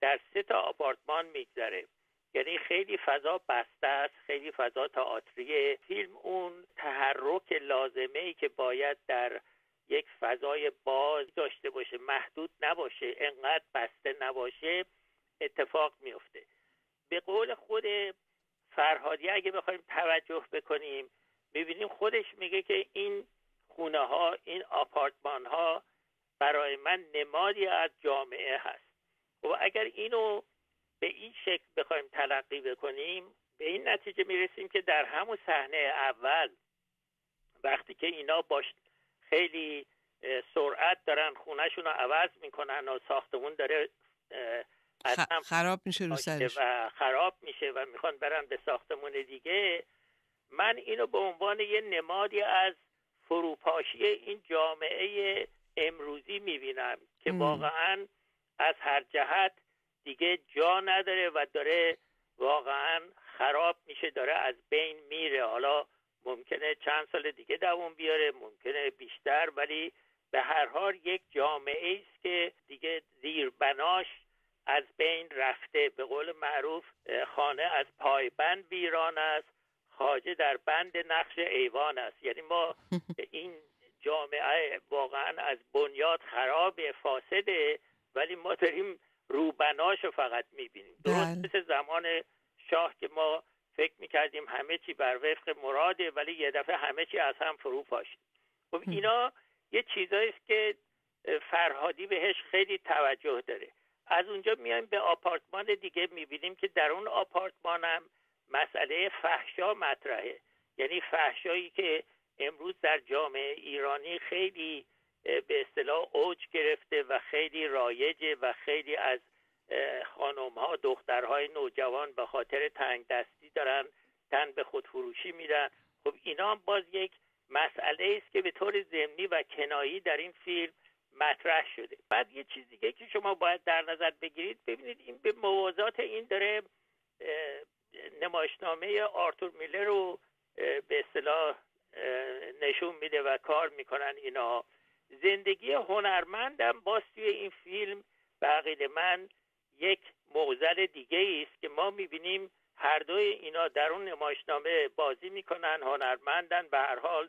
در سه تا آپارتمان میگذره. یعنی خیلی فضا بسته است خیلی فضا تئاتری فیلم اون تحرک لازمه ای که باید در یک فضای باز داشته باشه محدود نباشه انقدر بسته نباشه اتفاق میفته به قول خود فرهادی اگه بخوایم توجه بکنیم می‌بینیم خودش میگه که این خونه ها این آپارتمان ها برای من نمادی از جامعه هست. و اگر اینو به این شکل بخوایم تلقی بکنیم به این نتیجه می‌رسیم که در همون صحنه اول وقتی که اینا باش خیلی سرعت دارن خونهشون رو عوض می‌کنن و ساختمون داره خراب میشه رو سرش. و خراب میشه و می‌خوان برن به ساختمون دیگه. من اینو به عنوان یه نمادی از فروپاشی این جامعه امروزی می‌بینم که واقعا از هر جهت دیگه جا نداره و داره واقعا خراب میشه داره از بین میره. حالا ممکنه چند سال دیگه دووم بیاره ممکنه بیشتر ولی به هر حال یک جامعه است که دیگه زیر بناش از بین رفته. به قول معروف خانه از پایبند ویران است خاجه در بند نقش ایوان است. یعنی ما این جامعه واقعا از بنیاد خراب فاسده ولی ما داریم روبناشو فقط می‌بینیم. درست بله. مثل زمان شاه که ما فکر می‌کردیم همه چی بر وفق مراده ولی یه دفعه همه چی از هم فرو پاشید. خب اینا یه چیزایی است که فرهادی بهش خیلی توجه داره. از اونجا میایم به آپارتمان دیگه می‌بینیم که در اون آپارتمان هم مسئله فحشا مطرحه. یعنی فحشایی که امروز در جامعه ایرانی خیلی به اصطلاح اوج گرفته و خیلی رایجه و خیلی از خانم ها دخترهای نوجوان به خاطر تنگ دستی دارن تن به خودفروشی میدن. خب اینا هم باز یک مسئله است که به طور ضمنی و کنایی در این فیلم مطرح شده. بعد یه چیز دیگه که شما باید در نظر بگیرید ببینید این به موازات این داره نمایشنامه آرتور میلر رو به اصطلاح نشون میده و کار می‌کنن اینا زندگی هنرمندم باز توی این فیلم به عقیده من یک موزل دیگه است که ما می‌بینیم هر دوی اینا در اون نمایشنامه بازی می‌کنن هنرمندن به هر حال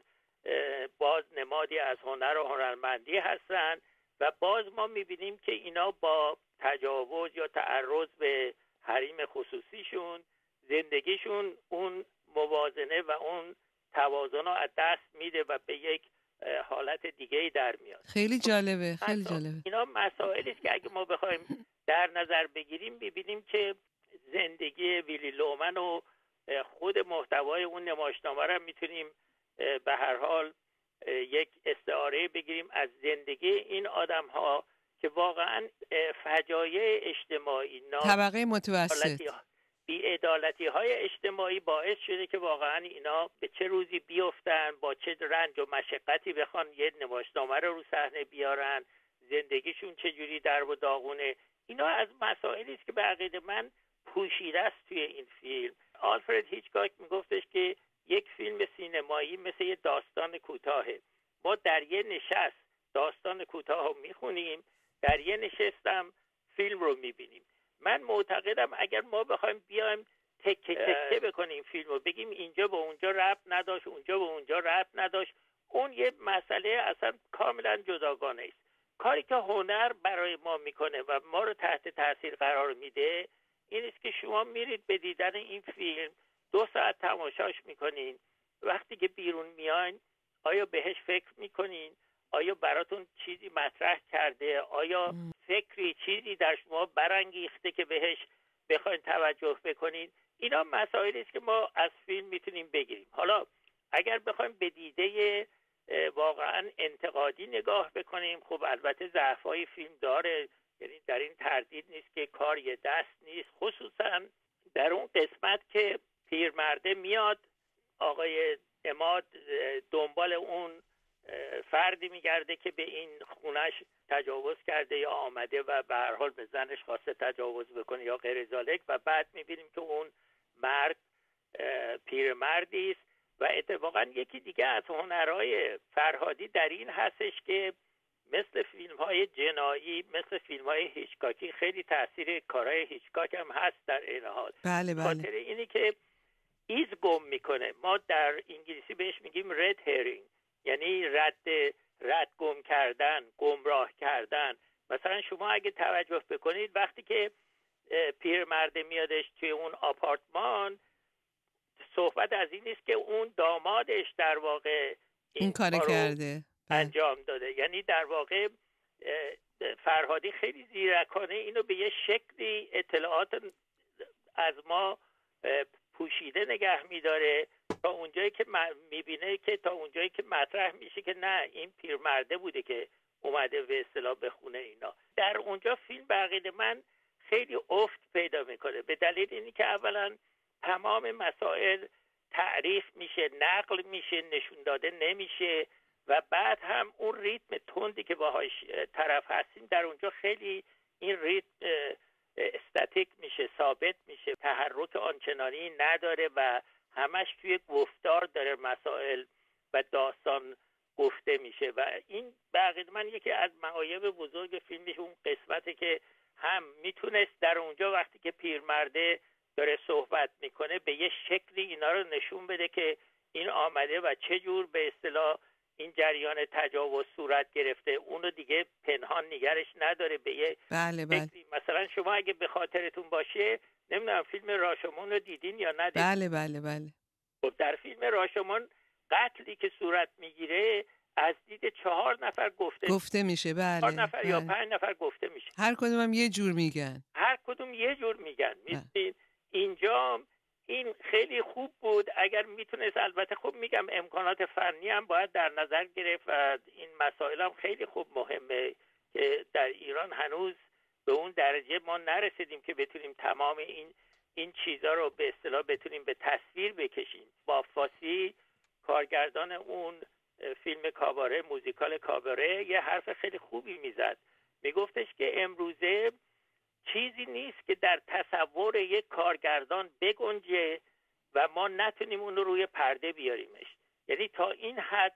باز نمادی از هنر و هنرمندی هستن و باز ما می‌بینیم که اینا با تجاوز یا تعرض به حریم خصوصیشون زندگیشون اون موازنه و اون توازن رو از دست میده و به یک حالت دیگه ای در میاد. خیلی جالبه خیلی جالبه. اینا مسائلی است که اگه ما بخوایم در نظر بگیریم ببینیم که زندگی ویلی لومن و خود محتوای اون نمایشنامه رو هم می‌تونیم به هر حال یک استعاره بگیریم از زندگی این آدم ها که واقعا فجایع اجتماعی طبقه متوسط. بیعدالتی های اجتماعی باعث شده که واقعا اینا به چه روزی بیفتن با چه رنج و مشقتی بخوان یه نمایشنامه رو رو صحنه بیارن زندگیشون چجوری در و داغونه. اینا از مسائلی است که به عقیده من پوشیده است توی این فیلم. آلفرد هیچکاک میگفتش که یک فیلم سینمایی مثل یه داستان کوتاهه. ما در یه نشست داستان کوتاه رو می‌خونیم در یه نشستم فیلم رو می‌بینیم. من معتقدم اگر ما بخوایم بیایم تکه تکه بکنیم فیلم رو بگیم اینجا به اونجا ربط نداشت اونجا به اونجا ربط نداشت اون یه مسئله اصلا کاملا جداگانه است. کاری که هنر برای ما می‌کنه و ما رو تحت تاثیر قرار میده این است که شما میرید به دیدن این فیلم دو ساعت تماشاش می‌کنین. وقتی که بیرون میاین آیا بهش فکر می‌کنین؟ آیا براتون چیزی مطرح کرده؟ آیا فکری چیزی در شما برانگیخته که بهش بخواین توجه بکنین. اینا مسائلی است که ما از فیلم می‌تونیم بگیریم. حالا اگر بخوایم به دیده واقعا انتقادی نگاه بکنیم خب البته ضعفای فیلم داره. یعنی در این تردید نیست که کار یه دست نیست. خصوصا در اون قسمت که پیرمرده میاد آقای اماد دنبال اون فردی میگرده که به این خونش تجاوز کرده یا آمده و به هر حال به زنش خواسته تجاوز بکنه یا غیر ذالک. و بعد می‌بینیم که اون مرد پیرمردی است. و اتفاقا یکی دیگه از هنرهای فرهادی در این هستش که مثل فیلم های جنایی مثل فیلم های هیچکاکی خیلی تاثیر کارهای هیچکاک هم هست در این حال. بله بله. خاطر اینی که ایز گم می‌کنه. ما در انگلیسی بهش میگیم رد هرینگ یعنی رد رد گم کردن گمراه کردن. مثلا شما اگه توجه بکنید وقتی که پیرمرده میادش توی اون آپارتمان صحبت از این نیست که اون دامادش در واقع این, این کار کرده. بله. انجام داده. یعنی در واقع فرهادی خیلی زیرکانه اینو به یه شکلی اطلاعات از ما پوشیده نگه میداره. تا اونجایی که می‌بینه که تا اونجایی که مطرح میشه که نه این پیرمرده بوده که اومده به اصطلاح بخونه اینا. در اونجا فیلم بقیده من خیلی افت پیدا می‌کنه. به دلیل اینی که اولا تمام مسائل تعریف میشه نقل میشه نشون داده نمیشه و بعد هم اون ریتم تندی که باهاش طرف هستیم در اونجا خیلی این ریتم استاتیک میشه ثابت میشه تحرک آنچنانی نداره و همش توی گفتار داره مسائل و داستان گفته میشه و این بقید من یکی از معایب بزرگ فیلمش اون قسمته که هم می‌تونست در اونجا وقتی که پیرمرده داره صحبت می‌کنه به یه شکلی اینا رو نشون بده که این آمده و چه جور به اصطلاح این جریان تجاوز صورت گرفته. اونو دیگه پنهان نگرش نداره به یه بله بله. مثلا شما اگه به خاطرتون باشه نمی‌دونم فیلم راشمون رو دیدین یا ندیدین؟ بله بله بله. خب در فیلم راشمون قتلی که صورت می‌گیره از دید چهار نفر گفته گفته میشه بله چهار نفر یا بله. پنج نفر گفته میشه. هر کدوم هم یه جور میگن. هر کدوم یه جور میگن. بله. می‌دونید اینجا این خیلی خوب بود. اگر می‌تونست البته خوب میگم امکانات فنی هم باید در نظر گرفت و این مسائل هم خیلی خوب مهمه که در ایران هنوز به اون درجه ما نرسیدیم که بتونیم تمام این این چیزها رو به اصطلاح بتونیم به تصویر بکشیم. با فاسی کارگردان اون فیلم کاباره موزیکال کاباره یه حرف خیلی خوبی می‌زد. میگفتش که امروزه چیزی نیست که در تصور یک کارگردان بگنجه و ما نتونیم اون رو روی پرده بیاریمش. یعنی تا این حد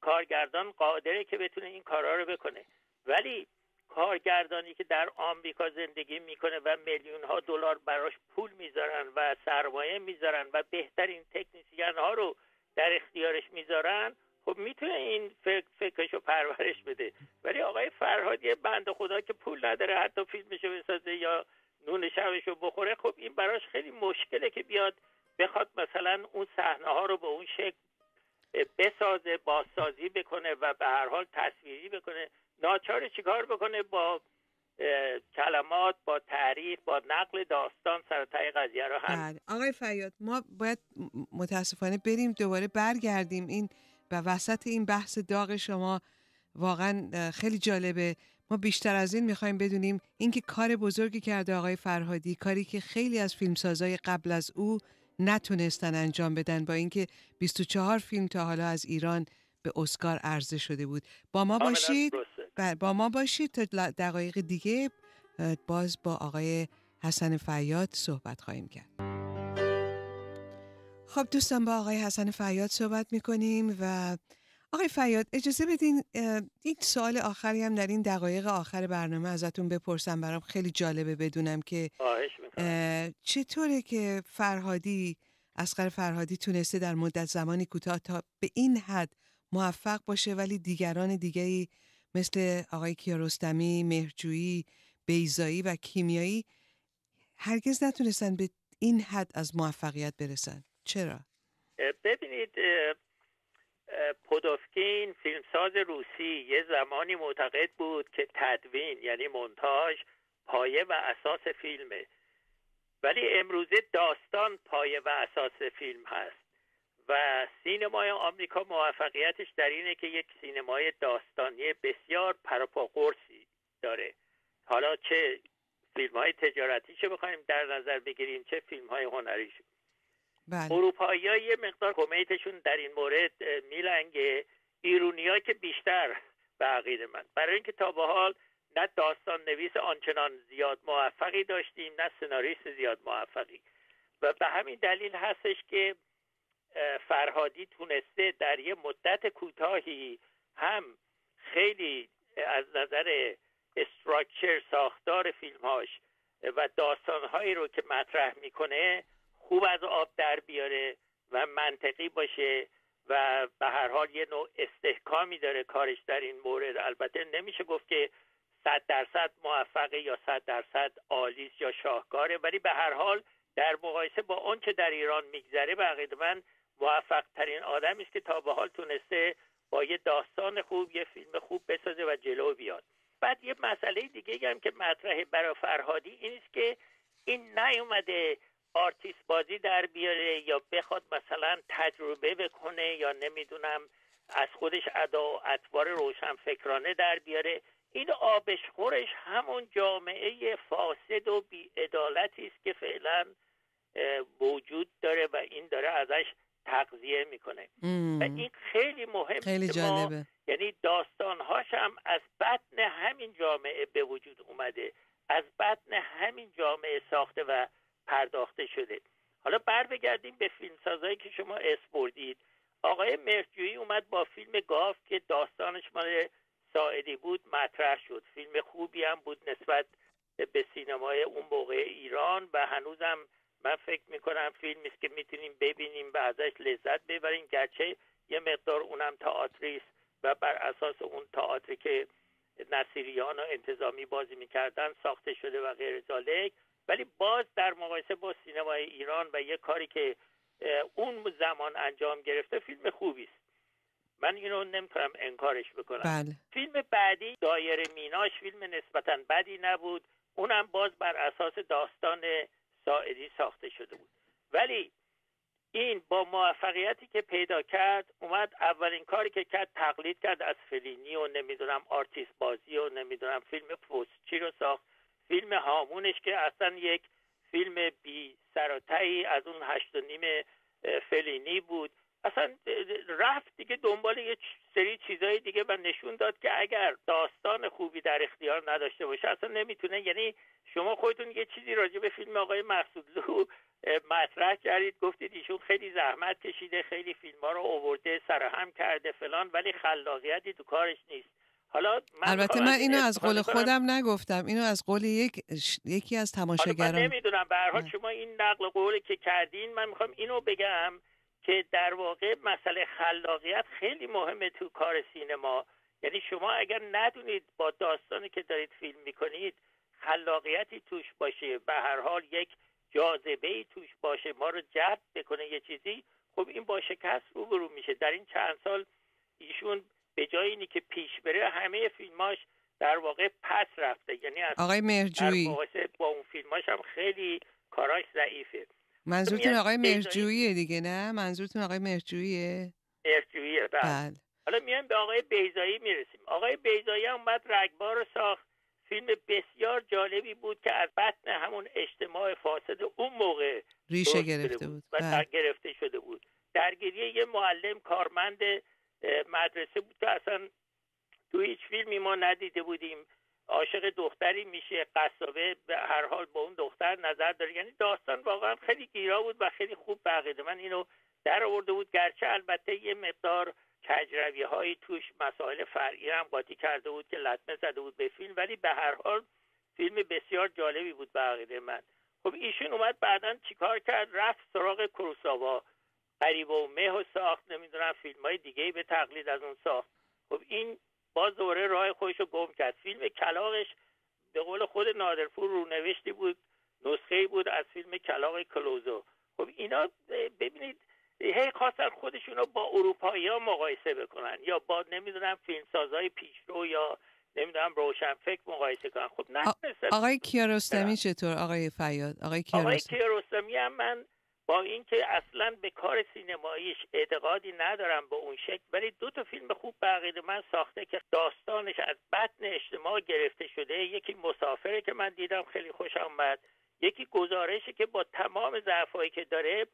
کارگردان قادره که بتونه این کارا رو بکنه. ولی کارگردانی که در آمریکا زندگی می‌کنه و میلیون ها دلار براش پول می‌ذارن و سرمایه می‌ذارن و بهترین تکنیسیان ها رو در اختیارش می‌ذارن خب می‌تونه این فکر فکرشو پرورش بده. ولی آقای فرهاد یه بند خدا که پول نداره حتی فیلمشو بسازه یا نون شبشو بخوره خب این براش خیلی مشکله که بیاد بخواد مثلا اون صحنه ها رو به اون شکل بسازه بازسازی بکنه و به هر حال تصویری بکنه. ناچار چیکار بکنه با کلمات با تعریف با نقل داستان سرتای قضیه رو هم بله. آقای فیاد ما باید متاسفانه بریم دوباره برگردیم این و وسط این بحث داغ شما. واقعا خیلی جالبه. ما بیشتر از این می‌خوایم بدونیم اینکه کار بزرگی کرده آقای فرهادی کاری که خیلی از فیلمسازای قبل از او نتونستن انجام بدن با اینکه 24 فیلم تا حالا از ایران به اسکار عرضه شده بود. با ما باشید. با ما باشید تا دقایق دیگه باز با آقای حسن فیاد صحبت خواهیم کرد. خب دوستان با آقای حسن فیاد صحبت می‌کنیم و آقای فیاد اجازه بدین اه، یک سوال آخری هم در این دقایق آخر برنامه ازتون بپرسم. برام خیلی جالبه بدونم که چطوره که فرهادی اسقر فرهادی تونسته در مدت زمانی کوتاه تا به این حد موفق باشه ولی دیگران دیگری مثل آقای کیارستمی، مهرجویی، بیزایی و کیمیایی هرگز نتونستن به این حد از موفقیت برسن. چرا؟ ببینید پودوفکین فیلمساز روسی یه زمانی معتقد بود که تدوین یعنی مونتاژ پایه و اساس فیلمه. ولی امروزه داستان پایه و اساس فیلم هست. و سینمای آمریکا موفقیتش در اینه که یک سینمای داستانی بسیار پروپا قرصی داره. حالا چه فیلم های تجارتیشو بخوایم در نظر بگیریم چه فیلم های هنریش بله. اروپایی ها یه مقدار کمیتشون در این مورد میلنگه. ایرونی که بیشتر به عقید من. برای اینکه تا به حال نه داستان نویس آنچنان زیاد موفقی داشتیم نه سناریست زیاد موفقی. و به همین دلیل هستش که فرهادی تونسته در یه مدت کوتاهی هم خیلی از نظر استراکچر ساختار فیلمهاش و داستانهایی رو که مطرح می‌کنه خوب از آب در بیاره و منطقی باشه و به هر حال یه نوع استحکامی داره کارش در این مورد. البته نمیشه گفت که صد درصد موفقه یا صد درصد عالیست یا شاهکاره ولی به هر حال در مقایسه با آنچه در ایران میگذره به من موفق ترین آدمی است که تا به حال تونسته با یه داستان خوب یه فیلم خوب بسازه و جلو بیاد. بعد یه مسئله دیگه هم که مطرح برای فرهادی این است که این نیومده آرتیست بازی در بیاره یا بخواد مثلا تجربه بکنه یا نمی‌دونم از خودش ادا و اطوار روشن فکرانه در بیاره. این آبشخورش همون جامعه فاسد و بیعدالتی است که فعلا وجود داره و این داره ازش تغذیه می‌کنه. و این خیلی مهم خیلی ما جالبه. یعنی داستانهاش هم از بطن همین جامعه به وجود اومده. از بطن همین جامعه ساخته و پرداخته شده. حالا بر بگردیم به فیلمسازایی که شما اسپردید آقای مرجویی اومد با فیلم گاف که داستانش مال ساعدی بود مطرح شد. فیلم خوبی هم بود نسبت به سینمای اون موقع ایران و هنوزم من فکر می‌کنم فیلمی است که می‌تونیم ببینیم و ازش لذت ببریم. گرچه یه مقدار اونم تئاتری است و بر اساس اون تئاتری که نصیریان و انتظامی بازی می‌کردن ساخته شده و غیر ذالک. ولی باز در مقایسه با سینمای ایران و یه کاری که اون زمان انجام گرفته فیلم خوبی است. من اینو نمی‌تونم انکارش بکنم. بله. فیلم بعدی دایر میناش فیلم نسبتا بدی نبود. اونم باز بر اساس داستان ساعدی ساخته شده بود. ولی این با موفقیتی که پیدا کرد اومد اولین کاری که کرد تقلید کرد از فلینی و نمی‌دونم آرتیست بازی و نمی‌دونم فیلم چی رو ساخت. فیلم هامونش که اصلا یک فیلم بی سراتایی از اون هشت و نیم فلینی بود. اصلا رفت دیگه دنبال یه سری چیزای دیگه و نشون داد که اگر داستان خوبی در اختیار نداشته باشه اصلا نمی‌تونه. یعنی شما خودتون یه چیزی راجع به فیلم آقای مقصودلو مطرح کردید گفتید ایشون خیلی زحمت کشیده خیلی فیلم ها رو اوورده سرهم کرده فلان ولی خلاقیتی تو کارش نیست. حالا من البته من اینو از قول خودم نگفتم. اینو از قول یک یکی از تماشاگران من نمی‌دونم. به هر حال شما این نقل قولی که کردین من می‌خوام اینو بگم. که در واقع مسئله خلاقیت خیلی مهمه تو کار سینما. یعنی شما اگر ندونید با داستانی که دارید فیلم می‌کنید خلاقیتی توش باشه به هر حال یک جاذبه ای توش باشه ما رو جذب بکنه یه چیزی خب این با شکست روبرو میشه. در این چند سال ایشون به جای اینی که پیش بره همه فیلماش در واقع پس رفته. یعنی از آقای مهرجویی. با اون فیلماش هم خیلی کاراش ضعیفه. منظورتون آقای مهرجوییه دیگه نه؟ منظورتون آقای مهرجوییه مهرجوییه بله. بله. حالا میایم به آقای بیزایی می‌رسیم. آقای بیزایی هم بعد رگبار رو ساخت. فیلم بسیار جالبی بود که از بطن همون اجتماع فاسد اون موقع ریشه گرفته بود, و بله. گرفته شده بود. درگیری یه معلم کارمند مدرسه بود که اصلا تو هیچ فیلمی ما ندیده بودیم. عاشق دختری میشه قصابه به هر حال با اون دختر نظر داره. یعنی داستان واقعا خیلی گیرا بود و خیلی خوب بقیده من اینو در آورده بود. گرچه البته یه مقدار کجروی های توش مسائل فرعی هم قاطی کرده بود که لطمه زده بود به فیلم ولی به هر حال فیلم بسیار جالبی بود بقیده من. خب ایشون اومد بعدا چیکار کرد؟ رفت سراغ کروساوا قریب و مه و ساخت نمی‌دونم فیلم های دیگه به تقلید از اون ساخت. خب این باز دوره راه خودش رو گم کرد. فیلم کلاقش به قول خود نادرپور رونوشتی بود نسخه بود از فیلم کلاق کلوزو. خب اینا ببینید هی خواستن خودشون رو با اروپایی ها مقایسه بکنن یا با نمی‌دونم فیلمسازهای پیشرو یا نمی‌دونم روشن فکر مقایسه کنن. خب نه آقای کیارستمی چطور؟ آقای فیاد آقای کیارستمی هم من با اینکه اصلا به کار سینماییش اعتقادی ندارم به اون شکل ولی دو تا فیلم خوب بقید من ساخته که داستانش از بطن اجتماع گرفته شده. یکی مسافره که من دیدم خیلی خوش آمد. یکی گزارشی که با تمام ضعفایی که داره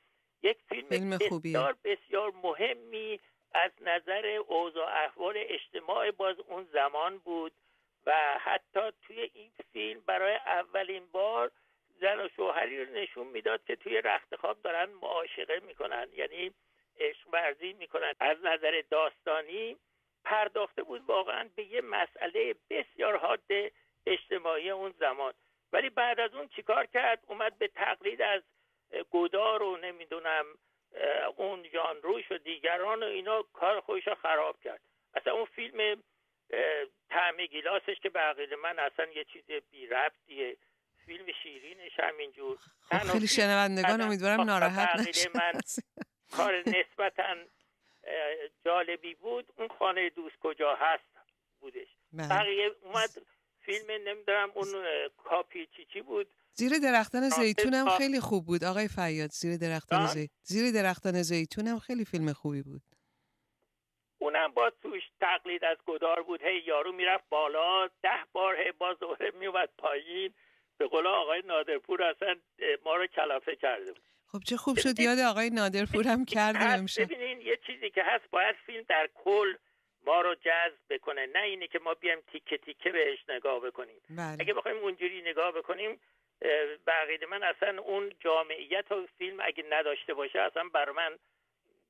یک فیلم, فیلم بسیار بسیار مهمی از نظر اوضاع احوال اجتماع باز اون زمان بود. و حتی توی این فیلم برای اولین بار زن و شوهری رو نشون می‌داد که توی رخت خواب دارن معاشقه می‌کنن. یعنی عشق ورزی می‌کنن. از نظر داستانی پرداخته بود واقعا به یه مسئله بسیار حاد اجتماعی اون زمان. ولی بعد از اون چیکار کرد؟ اومد به تقلید از گودار و نمی‌دونم اون جان روش و دیگران و اینا کار خودش خراب کرد. اصلا اون فیلم تعم گیلاسش که به من اصلا یه چیز بی ربطیه. فیلم شیرینش همینجور. خب خیلی شنوندگان امیدوارم ناراحت نشن من کار نسبتا جالبی بود. اون خانه دوست کجا هست بودش. بله. بقیه اومد فیلم نمی‌دونم اون کاپی چی چی بود؟ زیر درختان زیتون هم خیلی خوب بود. آقای فیاد زیر درختان زیتون زیر درختان زیتون هم خیلی فیلم خوبی بود. اونم با توش تقلید از گدار بود. هی یارو می‌رفت بالا. ده بار هی باز دوره میومد پایین. به قول آقای نادرپور اصلا ما رو کلافه کرده بود. خب چه خوب شد یاد آقای نادرپور هم کردیم امشب. ببینین یه چیزی که هست باید فیلم در کل ما رو جذب بکنه. نه اینه که ما بیایم تیکه تیکه بهش نگاه بکنیم. بله. اگه بخوایم اونجوری نگاه بکنیم بقیده من اصلا اون جامعیت و فیلم اگه نداشته باشه اصلا بر من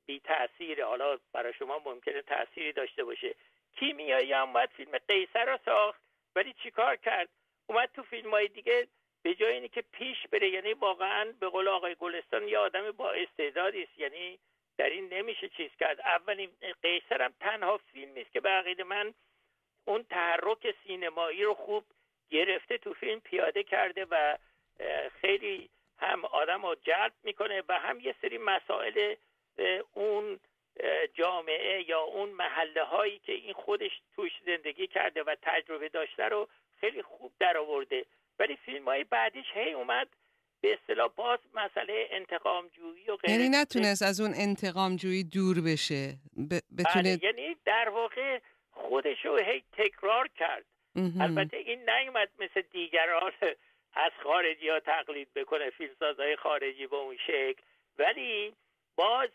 بی تاثیره حالا برای شما ممکنه تأثیری داشته باشه. کیمیایی هم باید فیلم قیصر رو ساخت ولی چیکار کرد؟ اومد تو فیلم های دیگه به جای اینی که پیش بره یعنی واقعا به قول آقای گلستان یه آدم با استعدادی است. یعنی در این نمیشه چیز کرد. اولین قیصرم تنها فیلمی است که به عقیده من اون تحرک سینمایی رو خوب گرفته تو فیلم پیاده کرده و خیلی هم آدم رو جلب می‌کنه و هم یه سری مسائل اون جامعه یا اون محله هایی که این خودش توش زندگی کرده و تجربه داشته رو خیلی خوب در آورده. ولی فیلم های بعدیش هی اومد به اصطلاح باز مسئله انتقام جویی و غیره. یعنی نتونست از اون انتقام جویی دور بشه. ب... بتونه بله یعنی در واقع خودش رو هی تکرار کرد. البته این نیومد مثل دیگران از خارجی ها تقلید بکنه فیلمسازهای خارجی به اون شکل. ولی باز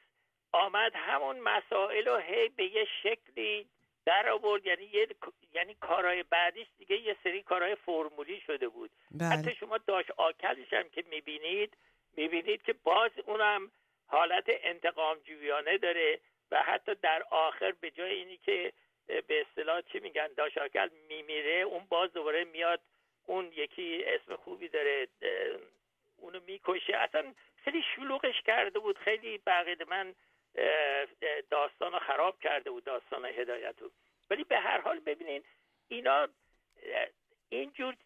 آمد همون مسائل رو هی به یه شکلی در آورد یعنی یه یعنی کارهای بعدیش دیگه یه سری کارهای فرمولی شده بود بله. حتی شما داشت آکلش هم که می‌بینید می‌بینید که باز اونم حالت انتقام جویانه داره و حتی در آخر به جای اینی که به اصطلاح چی میگن داشت آکل میمیره اون باز دوباره میاد اون یکی اسم خوبی داره اونو می‌کشه اصلا خیلی شلوغش کرده بود خیلی بقید من داستان رو خراب کرده بود داستان هدایت رو. ولی به هر حال ببینین اینا اینجور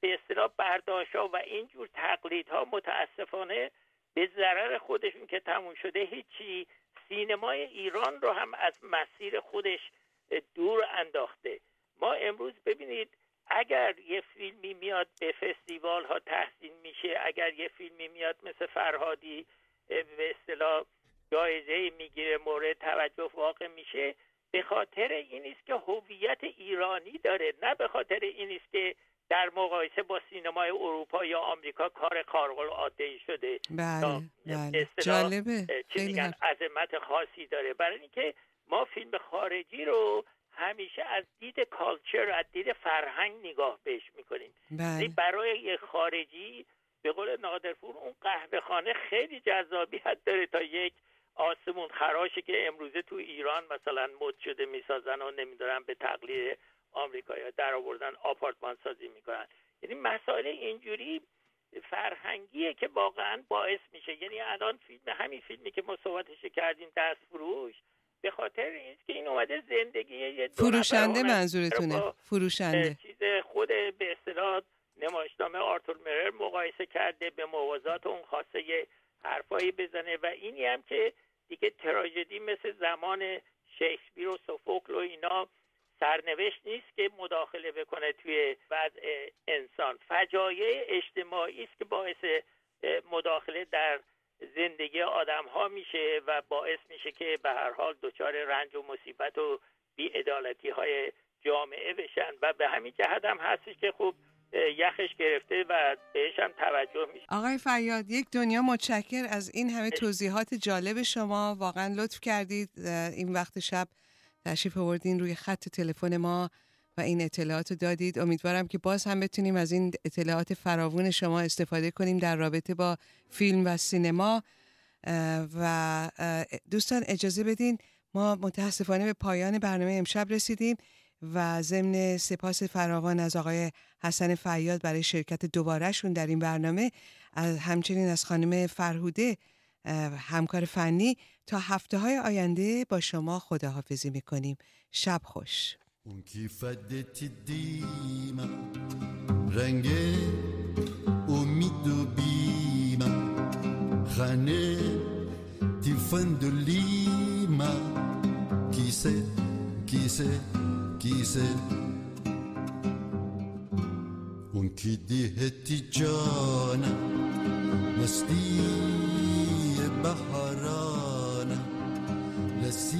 به اصطلاح برداشت ها و اینجور تقلید ها متاسفانه به ضرر خودشون که تموم شده هیچی سینمای ایران رو هم از مسیر خودش دور انداخته. ما امروز ببینید اگر یه فیلمی میاد به فستیوال ها تحسین میشه اگر یه فیلمی میاد مثل فرهادی به اصطلاح جایزه می‌گیره مورد توجه واقع میشه. به خاطر این است که هویت ایرانی داره. نه به خاطر این است که در مقایسه با سینمای اروپا یا آمریکا کار خارق العاده شده. بله بله. جالبه. میگن عظمت خاصی داره. برای اینکه ما فیلم خارجی رو همیشه از دید کالچر از دید فرهنگ نگاه بهش می‌کنیم. بله. برای یه خارجی به قول نادرپور اون قهوه خانه خیلی جذابیت داره تا یک آسمون خراشی که امروزه تو ایران مثلا مد شده می‌سازن و نمیدارن به تقلید آمریکایی در آوردن آپارتمان سازی می‌کنن. یعنی مسائل اینجوری فرهنگیه که واقعا باعث میشه. یعنی الان فیلم همین فیلمی که ما صحبتش کردیم دست فروش به خاطر اینکه که این اومده زندگی یه فروشنده منظورتونه. فروشنده. چیز خود به اصطلاح نمایشنامه آرتور مرر مقایسه کرده به موازات اون یه حرفایی بزنه و اینی هم که دیگه تراژدی مثل زمان شکسپیر و سوفوکل و اینا سرنوشت نیست که مداخله بکنه توی وضع انسان. فجایع اجتماعی است که باعث مداخله در زندگی آدم ها میشه و باعث میشه که به هر حال دچار رنج و مصیبت و بیعدالتی های جامعه بشن. و به همین جهت هم هستش که خوب یخش گرفته و بهش هم توجه میشه. آقای فریاد یک دنیا متشکر از این همه توضیحات جالب شما. واقعا لطف کردید این وقت شب تشریف آوردین روی خط تلفن ما و این اطلاعات رو دادید. امیدوارم که باز هم بتونیم از این اطلاعات فراوون شما استفاده کنیم در رابطه با فیلم و سینما. و دوستان اجازه بدین ما متاسفانه به پایان برنامه امشب رسیدیم. و ضمن سپاس فراوان از آقای حسن فیاد برای شرکت دوبارهشون در این برنامه همچنین از خانم فرهوده همکار فنی تا هفته های آینده با شما خداحافظی می‌کنیم. شب خوش. اون رنگ امید و خانه تیفند لیما کیسه کیسه. کیسه اون کی دیهتی جانا مستی بهارانا لسی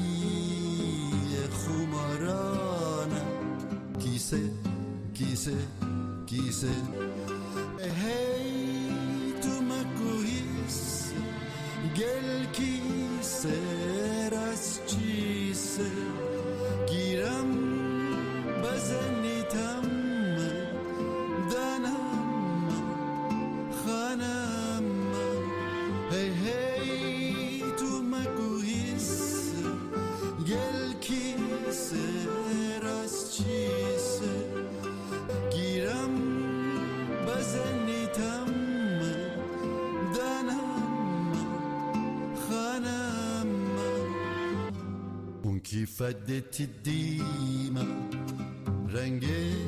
خمارانا کیسه کیسه کیسه فدت الديمة رنگه